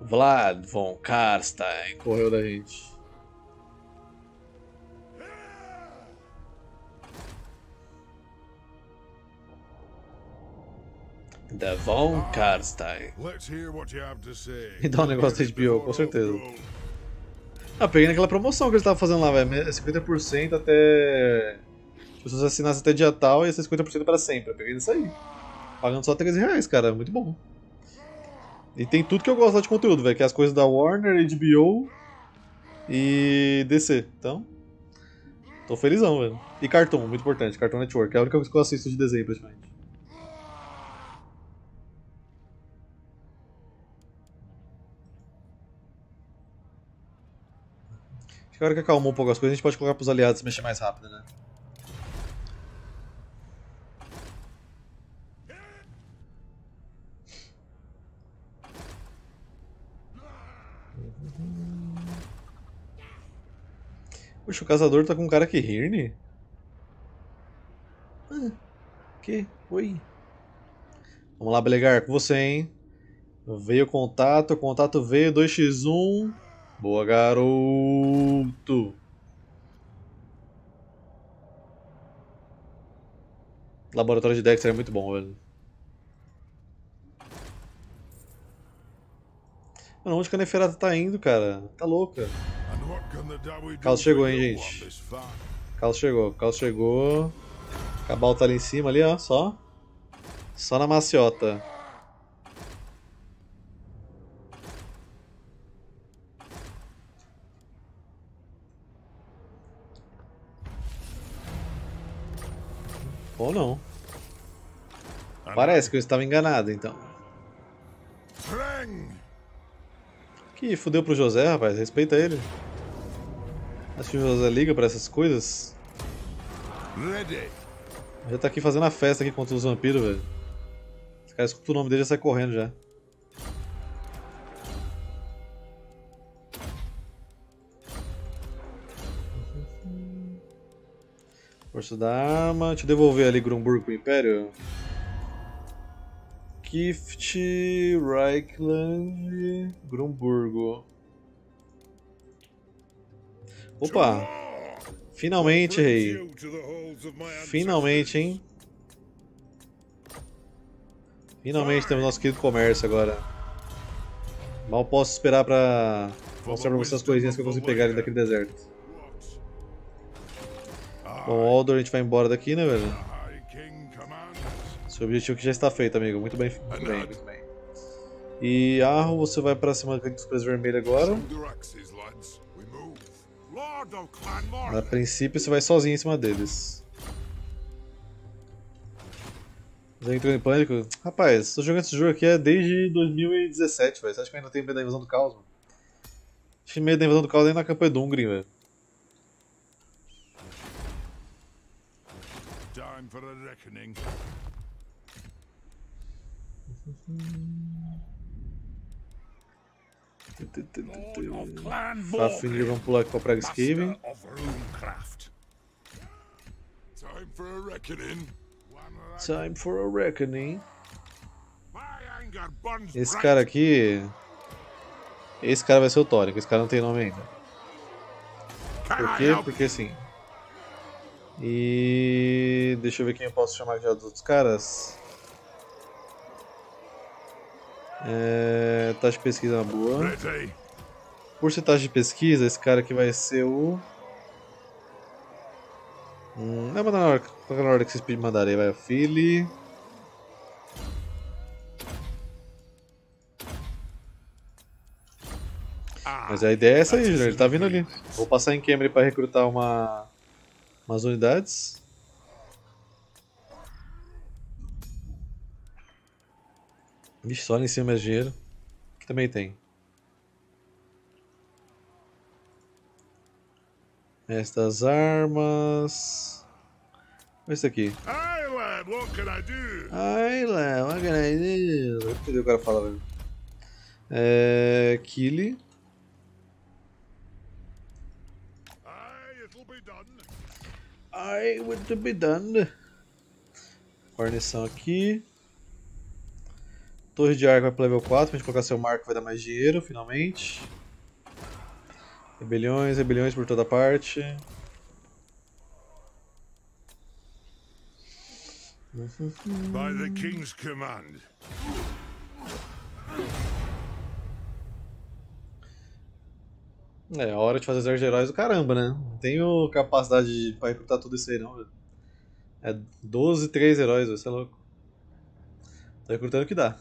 Vlad von Karstein correu da gente. Da von Karstein. E dá um negócio da HBO, com certeza. Ah, peguei naquela promoção que eles estavam fazendo lá, velho. É 50% até. Se você assinasse até dia tal, ia ser 50% para sempre. Eu peguei isso aí. Pagando só 13 reais, cara. Muito bom. E tem tudo que eu gosto lá de conteúdo, velho. Que é as coisas da Warner, HBO e DC. Então. Tô felizão, velho. E Cartoon, muito importante. Cartoon Network. É a única coisa que eu assisto de desenho, praticamente. Que agora que acalmou um pouco as coisas, a gente pode colocar pros aliados mexer mais rápido, né? Puxa, o caçador tá com um cara que Hirne? Ah, que? Oi. Vamos lá, Belegar, com você, hein? Veio contato, contato veio, 2x1. Boa, garoto. Laboratório de Dexter é muito bom, velho. Mano, onde que a Neferata tá indo, cara? Tá louca. Carlos chegou, hein, gente? Carlos chegou, Carlos chegou. Cabal tá ali em cima, ali, ó, só. Só na maciota. Ou não. Parece que eu estava enganado, então. Que fudeu pro José, rapaz. Respeita ele. Acho que o José liga pra essas coisas. Já tá aqui fazendo a festa aqui contra os vampiros, velho. Os caras escutam o nome dele e já sai correndo já. Força da arma. Deixa eu devolver ali Grumburgo Império. Gift, Reichland, Grumburgo. Opa! Finalmente, rei. Finalmente, hein? Finalmente temos nosso querido comércio agora. Mal posso esperar pra mostrar pra vocês as coisinhas que eu consegui pegar ali daquele deserto. Bom, Aldor, a gente vai embora daqui, né, velho? Seu objetivo que já está feito, amigo. Muito bem, muito bem, muito bem. E Arro, você vai pra cima dos presos vermelhos agora. A princípio você vai sozinho em cima deles. Já entrou em pânico? Rapaz, tô jogando esse jogo aqui é desde 2017, velho. Você acha que eu ainda tenho medo da invasão do caos, mano? Tive medo da invasão do caos nem na campanha do Hungry, velho. Time for a reckoning. Fafnir, vamos pular aqui pra Praga Skaven. Time for a reckoning. Time for a reckoning. Esse cara aqui. Esse cara vai ser o Tórico, esse cara não tem nome ainda. Por quê? Porque sim. E. Deixa eu ver quem eu posso chamar já dos outros caras. É... Taxa de pesquisa é uma boa. Porcentagem de pesquisa, esse cara aqui vai ser o. Hum, é, manda na hora, na hora que vocês mandarem, vai o Philly. Mas a ideia é essa aí, Júnior, ele tá vindo ali. Vou passar em Camry pra recrutar uma, umas unidades. Vixe, só lá em cima mais dinheiro. Aqui também tem. Estas armas. Olha isso aqui. Lad, what can I do? Ai, Léo, olha que legal. Entendeu o cara fala, velho? É. Killy. Aye, it'll be done. I would to be done. Guarnição aqui. Torre de arco vai pro level 4, pra gente colocar seu marco vai dar mais dinheiro, finalmente. Rebeliões, rebeliões por toda parte. By the king's command. É, a hora de fazer exército de heróis do caramba, né? Não tenho capacidade de, pra recrutar tudo isso aí não. É 12, 3 heróis, você é louco. Tô recrutando o que dá.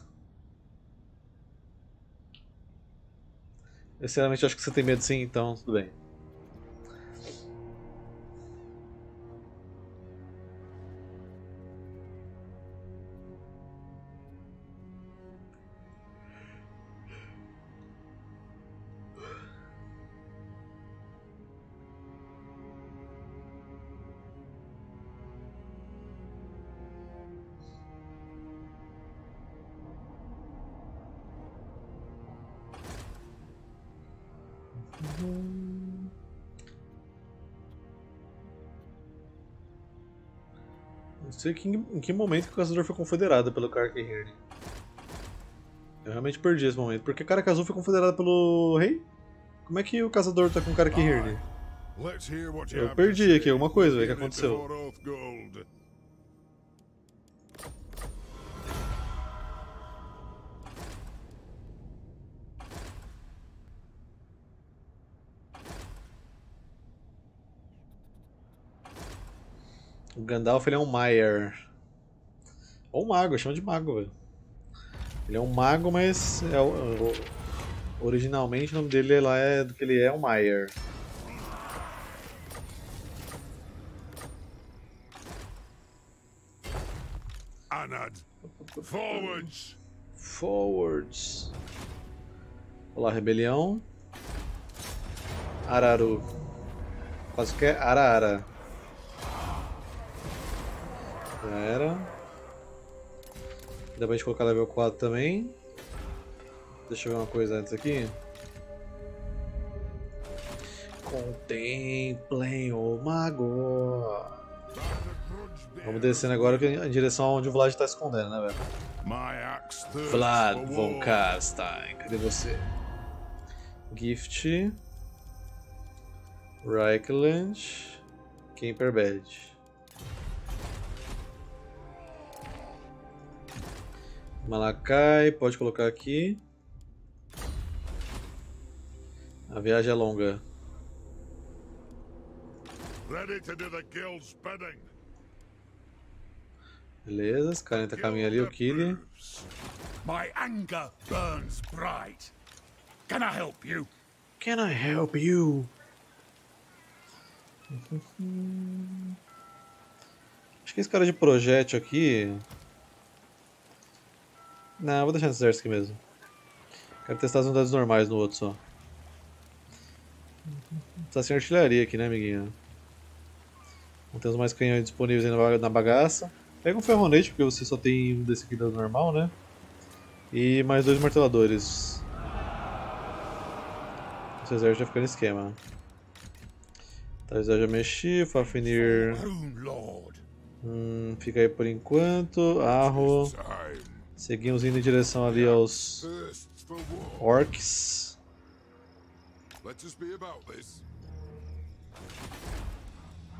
Eu sinceramente acho que você tem medo sim, então tudo bem. Sei que, em que momento que o caçador foi confederado pelo Kark Hirn. Eu realmente perdi esse momento. Porque Kark Azul foi confederado pelo rei? Como é que o caçador tá com Kark hear what you Eu perdi aqui alguma coisa, o que give it aconteceu? Gandalf ele é um Maier. Ou mago, chama de mago, velho. Ele é um mago, mas é o- o- originalmente o nome dele lá é do que ele é um Maier. Anad. Forwards. Forwards. Olá, rebelião. Araru. Quase que é Arara. Já era. Dá pra gente colocar level 4 também. Deixa eu ver uma coisa antes aqui. Contemplem o mago. Vamos descendo agora em direção aonde o Vlad tá escondendo, né, velho? Vlad von war. Kastein, cadê você? Gift. Reichland. Camperbed. Malakai, pode colocar aqui. A viagem é longa. Ready to do the guild's bidding. Beleza, esse cara tá caminho ali, o Killy. My anger burns bright. Can I help you? Can I help you? Acho que esse cara de projétil aqui. Não, vou deixar nesse exército aqui mesmo. Quero testar as unidades normais no outro só. Tá sem artilharia aqui, né, amiguinho? Não temos mais canhões disponíveis aí na bagaça. Pega um ferronete, porque você só tem um desse aqui da normal, né? E mais dois marteladores. Esse exército já fica no esquema. Tá, já mexi, Fafnir. Hum, fica aí por enquanto. Arro. Seguimos indo em direção ali aos orcs.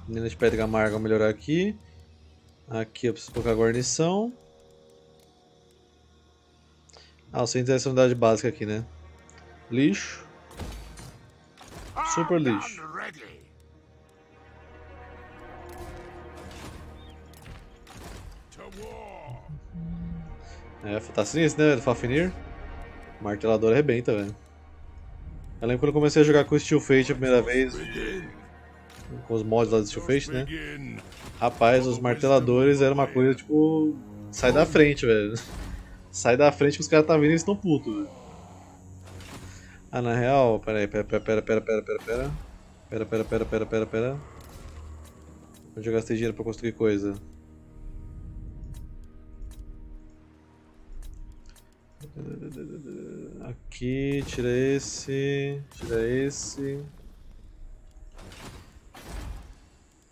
Menina de pedra amarga, vou melhorar aqui. Aqui eu preciso colocar a guarnição. Ah, o centro essa unidade básica aqui, né? Lixo. Super lixo. É, tá sinistro, né, Fafnir? Martelador arrebenta, velho. Eu lembro quando eu comecei a jogar com Steel Fate a primeira vez, com os mods lá do Steel Fate, né? Rapaz, os marteladores era uma coisa tipo. Sai da frente, velho. Sai da frente que os caras tá vindo e estão putos, velho. Ah, na real, pera aí, pera, pera, pera, pera, pera, pera, pera. Pera, pera, pera, pera, pera, pera. Onde eu gastei dinheiro pra construir coisa? Aqui, tira esse, tira esse.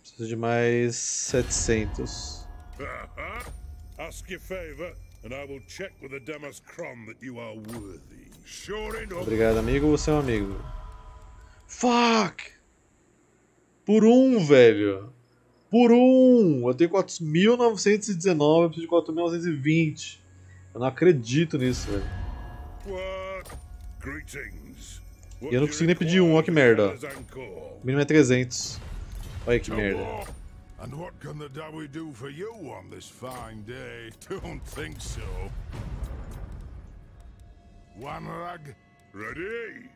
Preciso de mais 700. Ask your favor, and I will check with the Damas Kron that you are worthy. Sure enough. Obrigado, amigo. Você é um amigo. Fuck! Por um, velho. Por um! Eu tenho 4.919, eu preciso de 4.920. Eu não acredito nisso, velho. E eu não consigo nem pedir um, olha que merda. O mínimo é 300. Olha que merda. And what can the Dawi do for you on this fine day? Don't think so. One rag. Ready?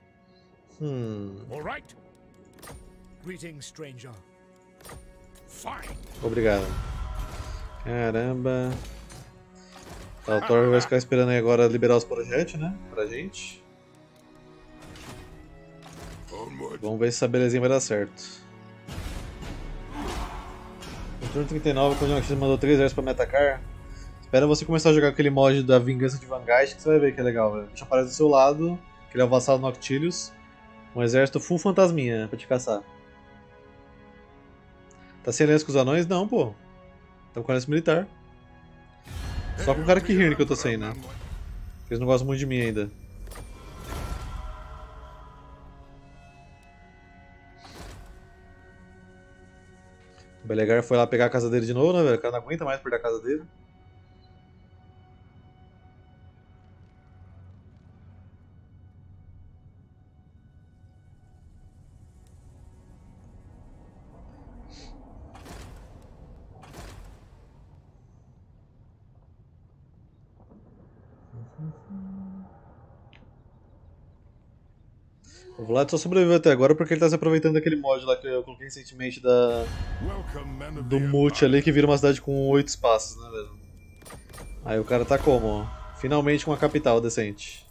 Hmm. All right. Greetings, stranger. Fine. Obrigado. Caramba. O Thor vai ficar esperando aí agora liberar os projéteis, né? Pra gente. Vamos ver se essa belezinha vai dar certo. No turno 39, quando o mandou 3 exércitos pra me atacar, espera você começar a jogar aquele mod da Vingança de Vanguard que você vai ver que é legal, velho. Deixa aparece do seu lado, que ele é o vassalo Noctilius, um exército full fantasminha pra te caçar. Tá sem aliança com os anões? Não, pô. Tá com aliança militar. Só com o cara que rir que eu tô sem, né? Eles não gostam muito de mim ainda. O Belegar foi lá pegar a casa dele de novo, né, velho? O cara não aguenta mais perder a casa dele. O Vlad só sobreviveu até agora porque ele tá se aproveitando daquele mod lá que eu coloquei recentemente da. Do Mute ali que vira uma cidade com oito espaços, né, velho? Aí o cara tá como? Finalmente com uma capital decente.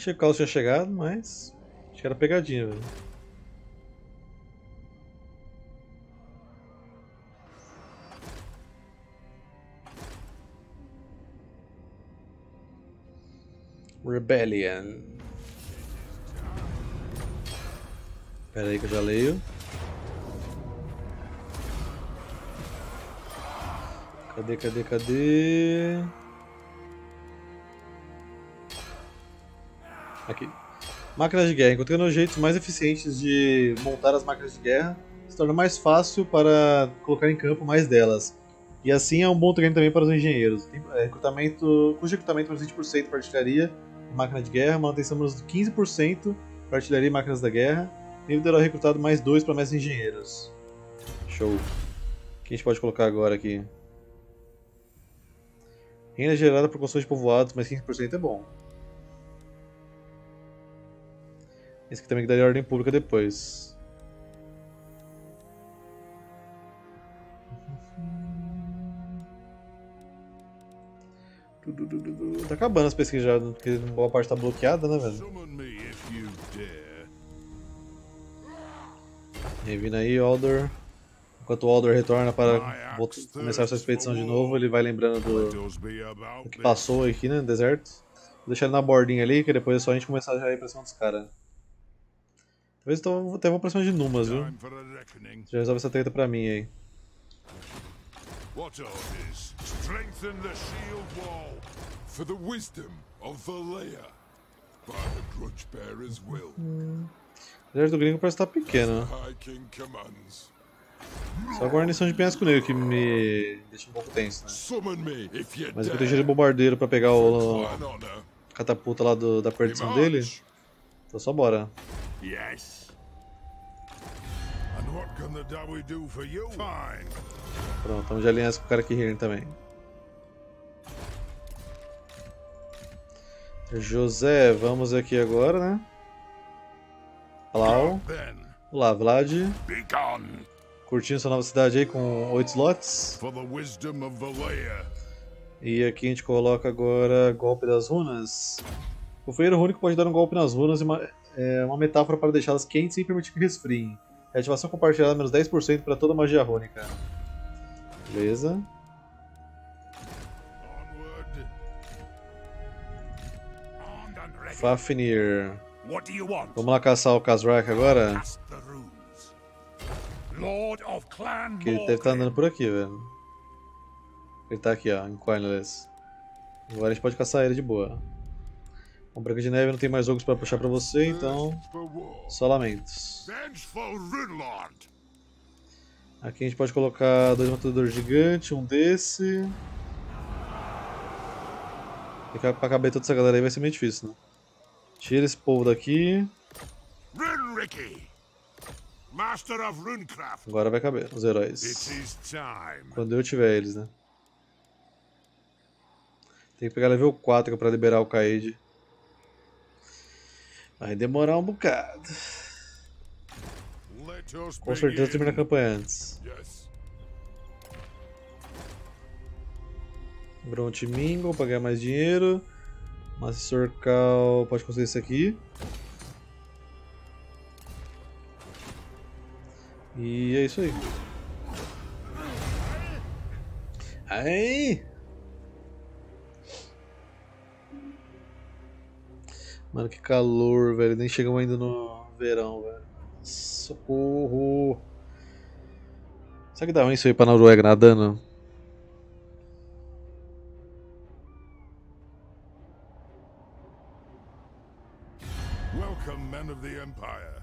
Achei que o Carlos tinha chegado, mas. Acho que era pegadinha, velho. Rebellion. Espera aí que eu já leio. Cadê, cadê, cadê? Aqui. Máquinas de guerra. Encontrando jeitos mais eficientes de montar as máquinas de guerra, se torna mais fácil para colocar em campo mais delas. E assim é um bom treino também para os engenheiros. É, recrutamento, cujo recrutamento menos 20% para artilharia e máquina de guerra, manutenção menos 15% para artilharia e máquinas da guerra. Nível terá recrutado mais 2 para mais engenheiros. Show. O que a gente pode colocar agora aqui? Renda gerada por construção de povoados, mas 15% é bom. Esse aqui também que daria ordem pública depois. Tá acabando as pesquisas já, porque boa parte tá bloqueada, né, velho? E aí, Aldor. Enquanto o Aldor retorna para começar sua expedição de novo, ele vai lembrando do, do que passou aqui, né, no deserto. Vou deixar ele na bordinha ali, que depois é só a gente começar já a ir pra cima dos caras. Talvez então, até vou pra cima de Numas, viu? Já resolve essa treta pra mim aí. What orders? Strengthen the shield wall for the wisdom of Valea. By the grudge bearer's will. O exército gringo parece estar pequeno. né? Só a guarnição de penhasco negro que me deixa um pouco tenso, né? Mas eu proteger de bombardeiro pra pegar o catapulta lá do- da perdição dele. Então só bora. Yes. And what can the Dawi do for you? Fine. Pronto, estamos de aliança com o cara aqui Hirn também. José, vamos aqui agora, né? Olá, Then, olá Vlad. Curtindo sua nova cidade aí com 8 slots. E aqui a gente coloca agora golpe das runas. O feiro único pode dar um golpe nas runas e uma, é uma metáfora para deixá-las quentes sem permitir que resfriem. Reativação compartilhada menos 10% para toda magia rúnica. Beleza. Fafnir. Vamos lá caçar o Kazrak agora? Que ele deve estar andando por aqui, velho. Ele tá aqui, ó, em Cornless. Agora a gente pode caçar ele de boa. Bom, Branca de Neve não tem mais ogros pra puxar pra você, então só lamentos. Aqui a gente pode colocar dois matadores gigantes, um desse. E pra caber toda essa galera aí vai ser meio difícil, né? Tira esse povo daqui. Agora vai caber, os heróis. Quando eu tiver eles, né? Tem que pegar level 4 pra liberar o Kaid. Vai demorar um bocado. Com certeza termina a campanha antes. Bronte Mingle pra ganhar mais dinheiro. Master Sorcal pode conseguir isso aqui. E é isso aí. Aí! Mano, que calor, velho. Nem chegamos ainda no verão, velho. Socorro! Será que dá ruim isso aí pra Noruega nadando? Welcome, men of the Empire.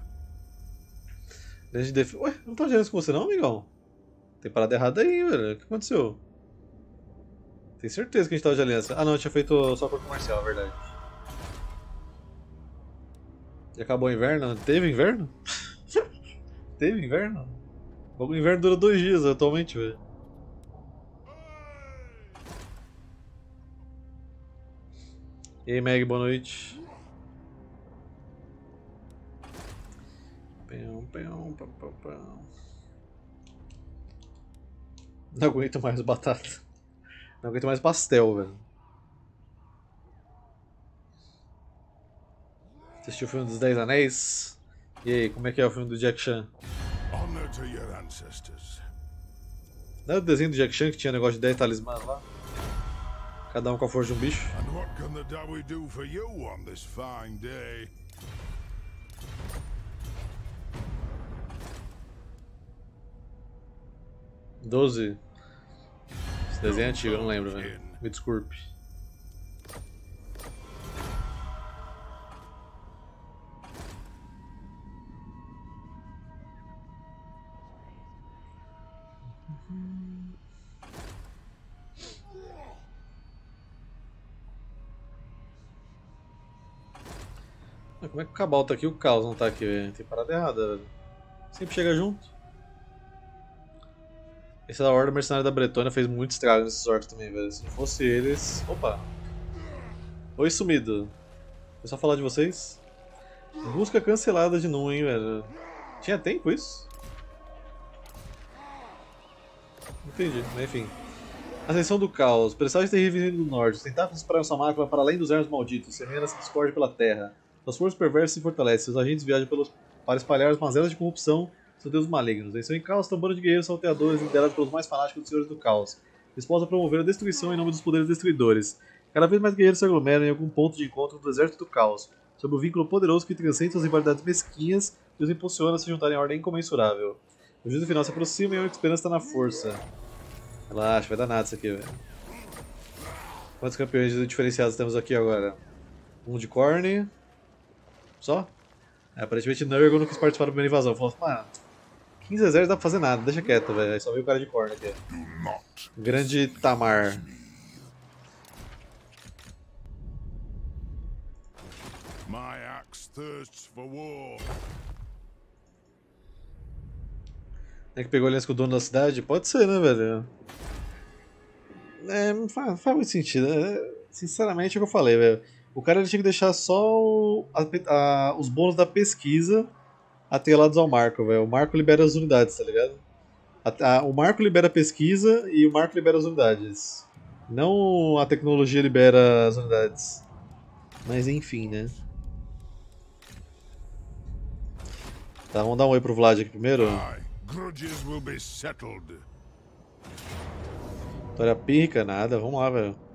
Grande def... Ué, não tá gerando isso com você não, amigão? Tem parada errada aí, velho. O que aconteceu? Tenho certeza que a gente tava de aliança. Ah não, eu tinha feito só por comercial, é verdade. E acabou o inverno? Teve inverno? Teve inverno? O inverno dura dois dias atualmente, velho. E aí, Meg, boa noite. Pão, pão, pão, pão, pão. Não aguento mais batata. Não aguento mais pastel, velho. Assistiu o filme dos Dez Anéis? E aí, como é que é o filme do Jack Chan? Honor to your ancestors. Não é o desenho do Jack Chan que tinha negócio de 10 talismãs lá? Cada um com a força de um bicho? And what can the Dawi do for you on this fine day? Doze. Esse desenho é antigo, eu não lembro, velho. Me desculpe. Como é que o Cabal tá aqui e o Caos não tá aqui, velho? Tem parada errada, velho. Sempre chega junto. Esse da Horda Mercenária da Bretônia fez muito estrago nesses orcs também, velho. Se não fosse eles. Opa! Oi, sumido. Foi só falar de vocês? Busca cancelada de Num, hein, velho. Tinha tempo isso? Entendi, mas enfim. Ascensão do Caos. Presságios terríveis do norte. Os tentáculos espalham sua máquina para além dos erros malditos. Semena se discorde pela terra. Suas forças perversas se fortalecem. Seus agentes viajam pelos... para espalhar as mazelas de corrupção seus deuses malignos. Em seu estão um bando de guerreiros salteadores liderados pelos mais fanáticos dos senhores do caos. Dispostos a promover a destruição em nome dos poderes destruidores. Cada vez mais guerreiros se aglomeram em algum ponto de encontro do exército do caos, sob o vínculo poderoso que transcende suas rivalidades mesquinhas e os impulsiona a se juntarem à ordem incomensurável. O juízo final se aproxima e a esperança está na força. Relaxa, vai dar nada isso aqui, velho. Quantos campeões diferenciados temos aqui agora? Um de Corne. Só? É, aparentemente Nurgle não quis participar da primeira invasão. Falou, mano, 15 exércitos dá pra fazer nada, deixa quieto, velho. Aí só veio o cara de corno aqui. Grande Tamar. My axe thirsts for war. É que pegou aliança com o dono da cidade? Pode ser, né, velho? É, não faz, faz muito sentido. É, sinceramente é o que eu falei, velho. O cara tinha que deixar só o, a, a, os bônus da pesquisa atrelados ao Marco, velho. O Marco libera as unidades, tá ligado? A, o Marco libera a pesquisa e o Marco libera as unidades. Não a tecnologia libera as unidades. Mas enfim, né? Tá, vamos dar um oi pro Vlad aqui primeiro. Vitória pica, nada. Vamos lá, velho.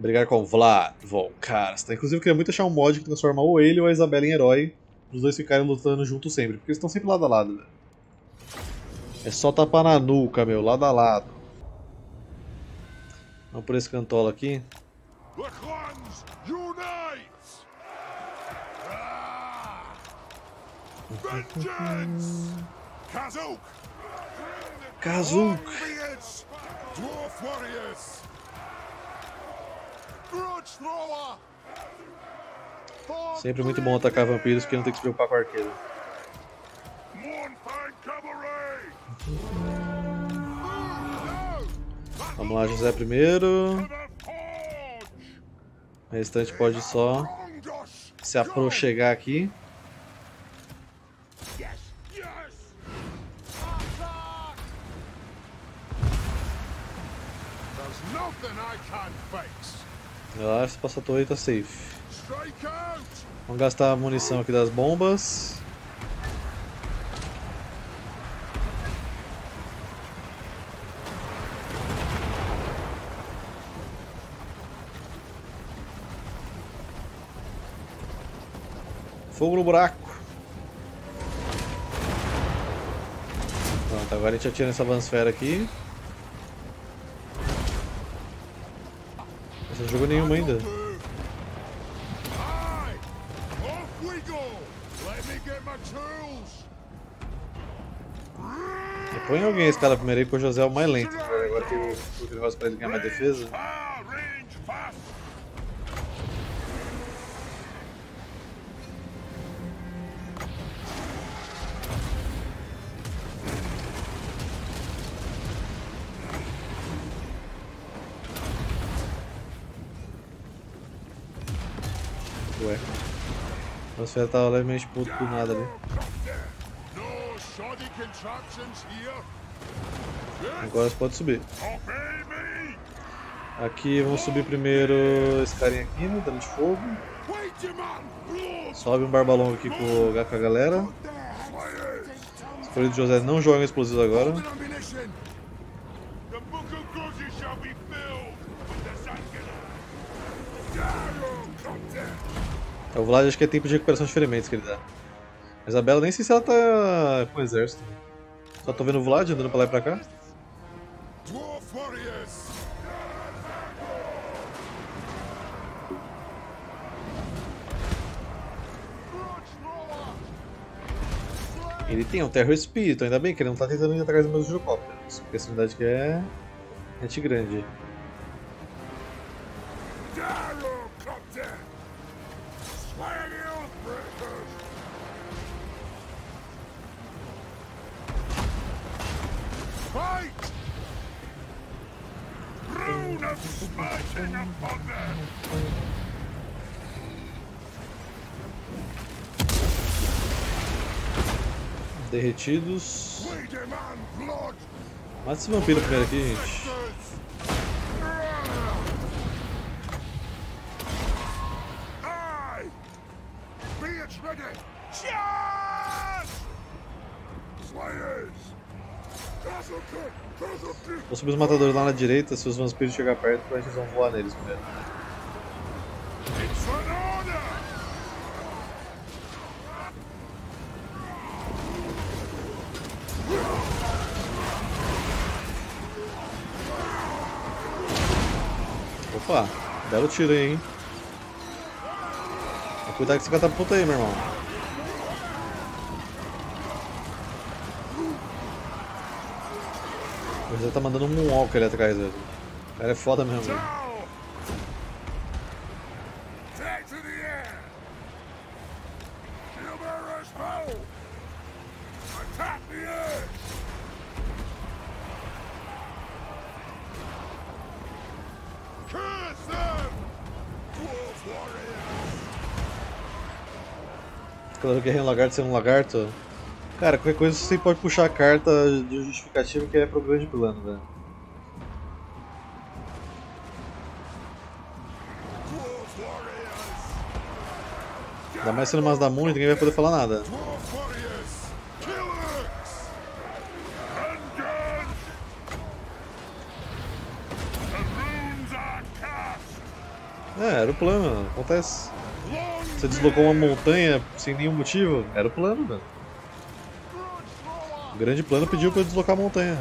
Brigar com o Vlad. Bom, cara, inclusive eu queria muito achar um mod que transforma ou ele ou a Isabela em herói os dois ficarem lutando juntos sempre, porque eles estão sempre lado a lado, velho. É só tapar na nuca, meu, lado a lado. Vamos por esse cantola aqui. Kazuk! Dwarf Warriors! Sempre muito bom atacar vampiros porque não tem que se preocupar com arqueiro. Vamos lá, José primeiro. O restante pode só se aproxegar aqui. Que essa torre tá safe. Vamos gastar a munição aqui das bombas. Fogo no buraco. Pronto, agora a gente atira nessa vansfera aqui. Jogou nenhuma ainda. Põe alguém esse cara primeiro aí, porque o José é o mais lento. Agora tem o, o negócio pra ele ganhar mais defesa. Nosfera tava levemente puto do nada ali. Agora você pode subir. Aqui vamos subir primeiro esse carinha aqui, né? Dano de fogo. Sobe um barbalão aqui com, a galera. Escolhido José não joga explosivos agora. É, o Vlad acho que é tempo de recuperação de ferimentos que ele dá. A Isabela nem sei se ela tá com exército. Só tô vendo o Vlad andando pra lá e pra cá. Ele tem um terror espírito, ainda bem que ele não tá tentando ir atrás dos meus girocópteros. Porque a cidade que é. gente grande. Derretidos. Mata esse vampiro primeiro aqui, gente. Vou subir os matadores lá na direita, se os vampiros chegar perto, a gente vão voar neles primeiro. It's an order! Opa, belo tiro aí, hein? Cuidado com esse catapulta aí, meu irmão. O José tá mandando um moonwalk ali atrás, velho. O cara é foda mesmo, velho. Down! Take to the air! Shield-bearers, bow! Attack the edge! Curse them! Dwarf warriors! Claro que é lagarto sendo um lagarto. Cara, qualquer coisa você pode puxar a carta de justificativa que é pro grande plano, velho. Ainda mais sendo umas da muito, ninguém vai poder falar nada. É, era o plano, acontece. Você deslocou uma montanha sem nenhum motivo, era o plano, velho. O grande plano pediu pra eu deslocar a montanha.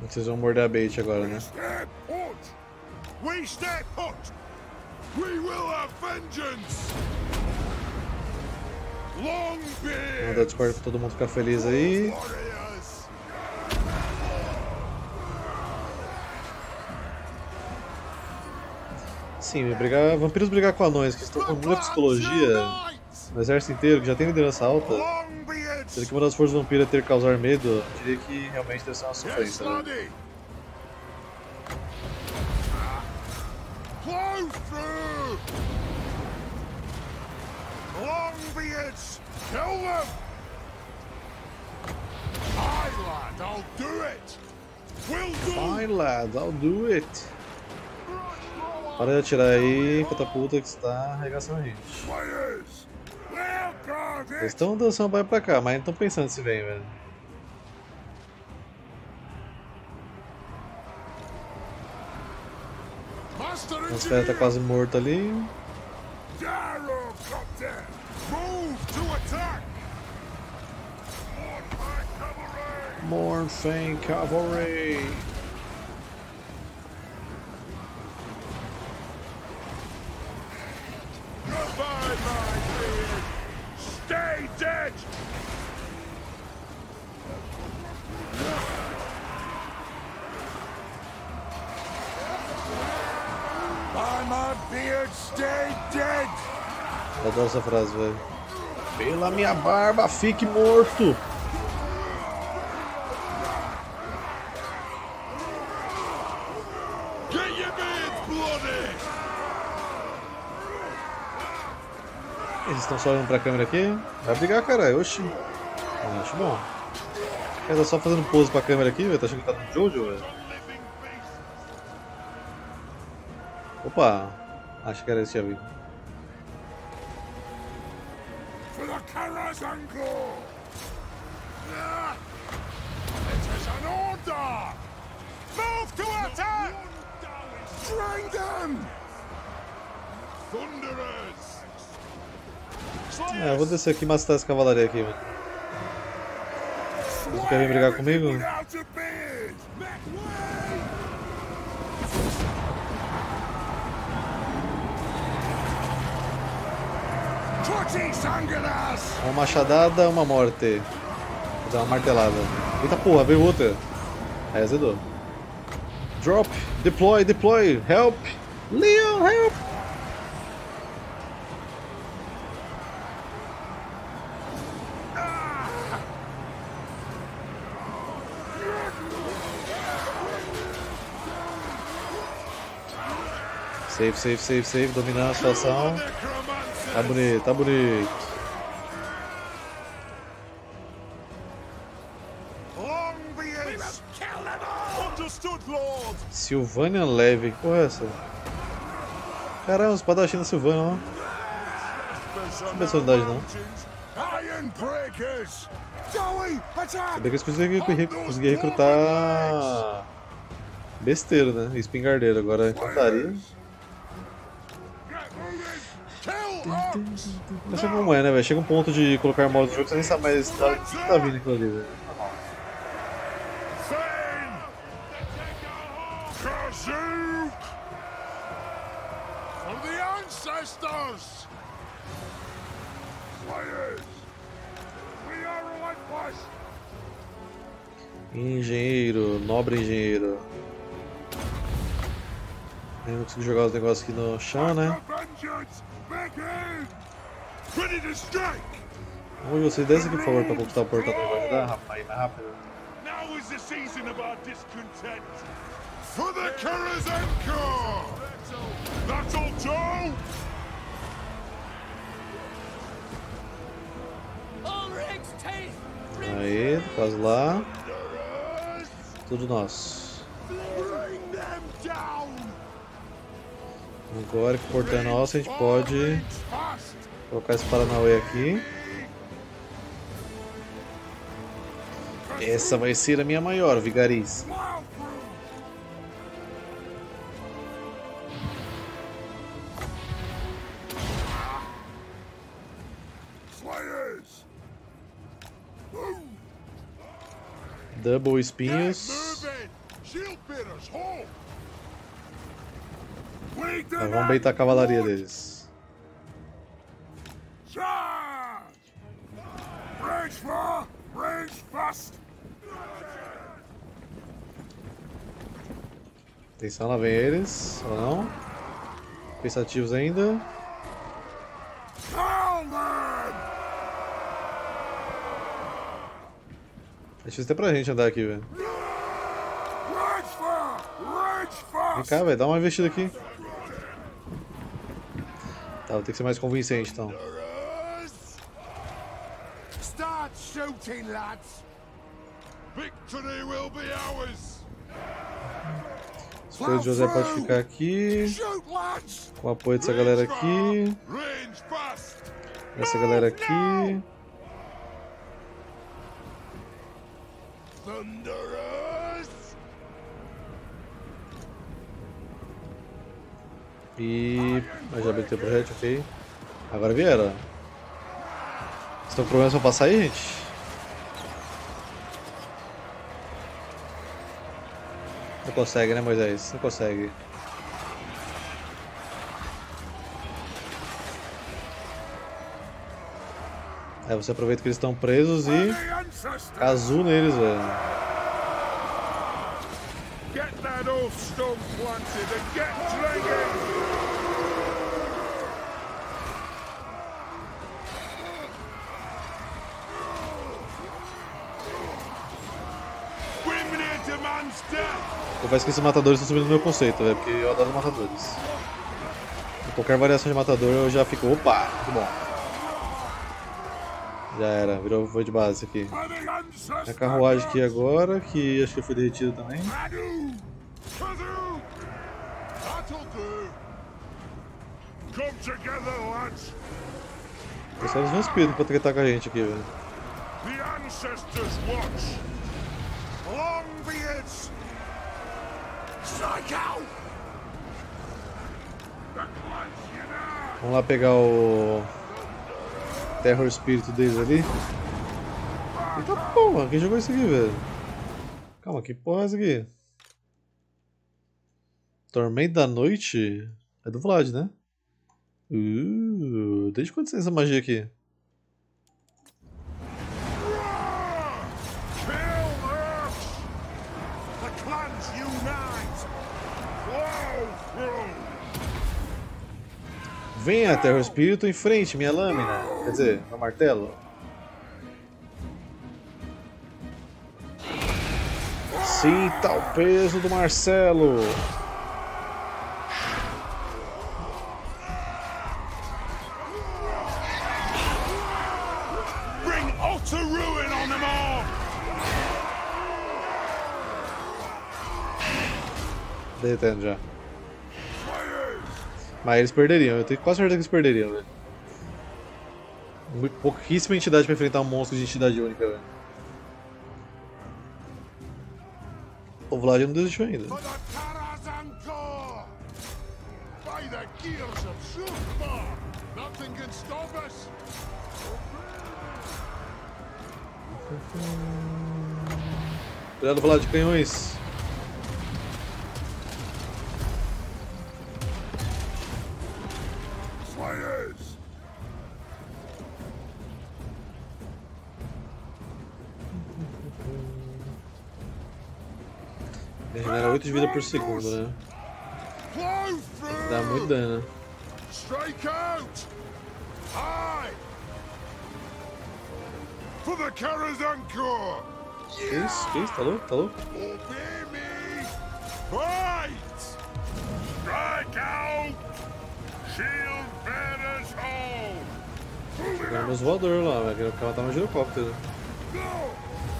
Vocês vão morder a bait agora, né? Longbeard! Discord pra todo mundo ficar feliz aí. Sim, brigar, vampiros brigar com anões, que estão com muita psicologia no exército inteiro, que já tem liderança alta. Sendo que uma das forças vampiras ter causar medo, eu diria que realmente deve ser uma sofrência. Né? through! Longbeards! Kill them! Aye, lad, I'll do it! Will do! Fine lads, I'll do it. Para de atirar aí, catapulta que está arregaçando a gente. Eles estão dançando e pra cá, mas não estão pensando se vem, velho. Cara tá quase morto ali. Gyrocopter! Move to attack! On my Mornfang Cavalry. Goodbye, my beard! Stay dead! By my beard, stay dead! Adoro essa frase, velho. Pela minha barba, fique morto. Get your beards bloody! Eles estão só olhando pra câmera aqui. Vai brigar, caralho. Oxi. Eu acho bom. Cara tá só fazendo pose pra câmera aqui, velho. Tá achando que tá no Jojo, velho? Opa. Acho que era esse ali. For the Karazanko! Ah! It is an order! Move to attack! Drain them! Thunderers! É, eu vou descer aqui e matar essa cavalaria aqui, mano. Vocês querem brigar comigo? Uma machadada, uma morte. Vou dar uma martelada. Eita porra, veio outra. Aí azedou. Drop. Deploy, deploy. Help. Leon, help. Save, save, save, save, dominando a situação. Tá bonito, tá bonito. Silvânia Leve, que porra é essa? Caramba, espadachim da Silvânia, ó. Não personalidade não. Sabia que eles conseguiam recrutar besteira, né? Espingardeiro, agora infantaria. Get moving! Kill orcs! Sei como é, né, velho? Chega um ponto de colocar modo do jogo você nem sabe mais tá, o que tá vindo aquilo ali, velho. Engenheiro, nobre engenheiro. Eu não consigo jogar os negócios aqui no chão, né? De vocês desce aqui, por favor, pra conquistar o portal me ajudar, rapaz, mais rápido. Now is the season of our discontent. For the Karazenko! That'll do! Ulrich's teeth! Aí, quase lá. Tudo nosso. Agora que o portal é nosso, a gente pode! Colocar esse Paranauê aqui. Essa vai ser a minha maior, Vigariz. Double espinhos. them vamos beitar a cavalaria deles. Charge! Range far! Range fast! Atenção, lá vem eles. Ou não? Pensativos ainda. É difícil até pra gente andar aqui, velho. Vem cá, velho. Dá uma investida aqui. Tá, vou ter que ser mais convincente, então. Start shooting, lads! Victory will be ours! De José pode ficar aqui. Com o apoio dessa galera aqui. Essa galera aqui. E. Mas já bateu o projeto, ok. Agora vieram. Vocês estão com problemas pra passar aí, gente? Consegue, né, Moisés? Não consegue. Aí você aproveita que eles estão presos e casu neles, velho. Get that old stone planted and get dragging! Confesso que esses matadores estão subindo no meu conceito, velho, porque eu adoro matadores. Qualquer variação de matador eu já fico, opa, que bom. Já era, virou foi de base aqui. A carruagem aqui agora, que acho que foi derretida também. Lads! Os caras vão espírito pra tretar com a gente aqui, velho. Watch! Strike out! The clans unite! Vamos lá pegar o. Terror Espírito deles ali. Eita porra, quem jogou isso aqui, velho? Calma, que porra é essa aqui? Tormento da Noite? É do Vlad, né? Uh, desde quando tem essa magia aqui? Roar! Kill Earth! The clans unite! Venha, Terra Espírito, em frente, minha lâmina. Quer dizer, meu martelo. Sinta o peso do Marcelo. Derretendo já. Mas eles perderiam, eu tenho quase certeza que eles perderiam, velho. Muito- Pouquíssima entidade pra enfrentar um monstro de entidade única, velho. O Vlad não desistiu ainda. For the Tarazankor! 8 de vida por segundo, né? Dá muito dano. Strike out! Aye! For the Karazankor! Que isso? Que isso? Tá louco? Tá louco? Obey me! Fight! Strike out! Shield bearers hold! Pegaram meus voadores lá, velho. Matar um girocóptero. No!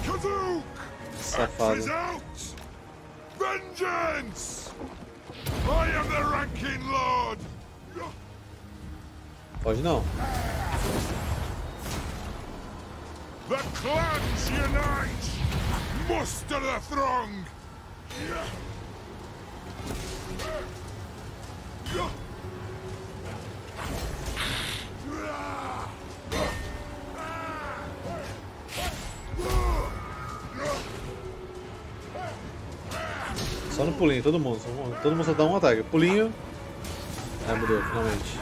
Kazook! Safado. Vengeance! I am the ranking lord! Pode não. The clans unite! Muster the throng! Só no pulinho, todo mundo. Todo mundo só dá um ataque. Pulinho. Ah, mudou, finalmente.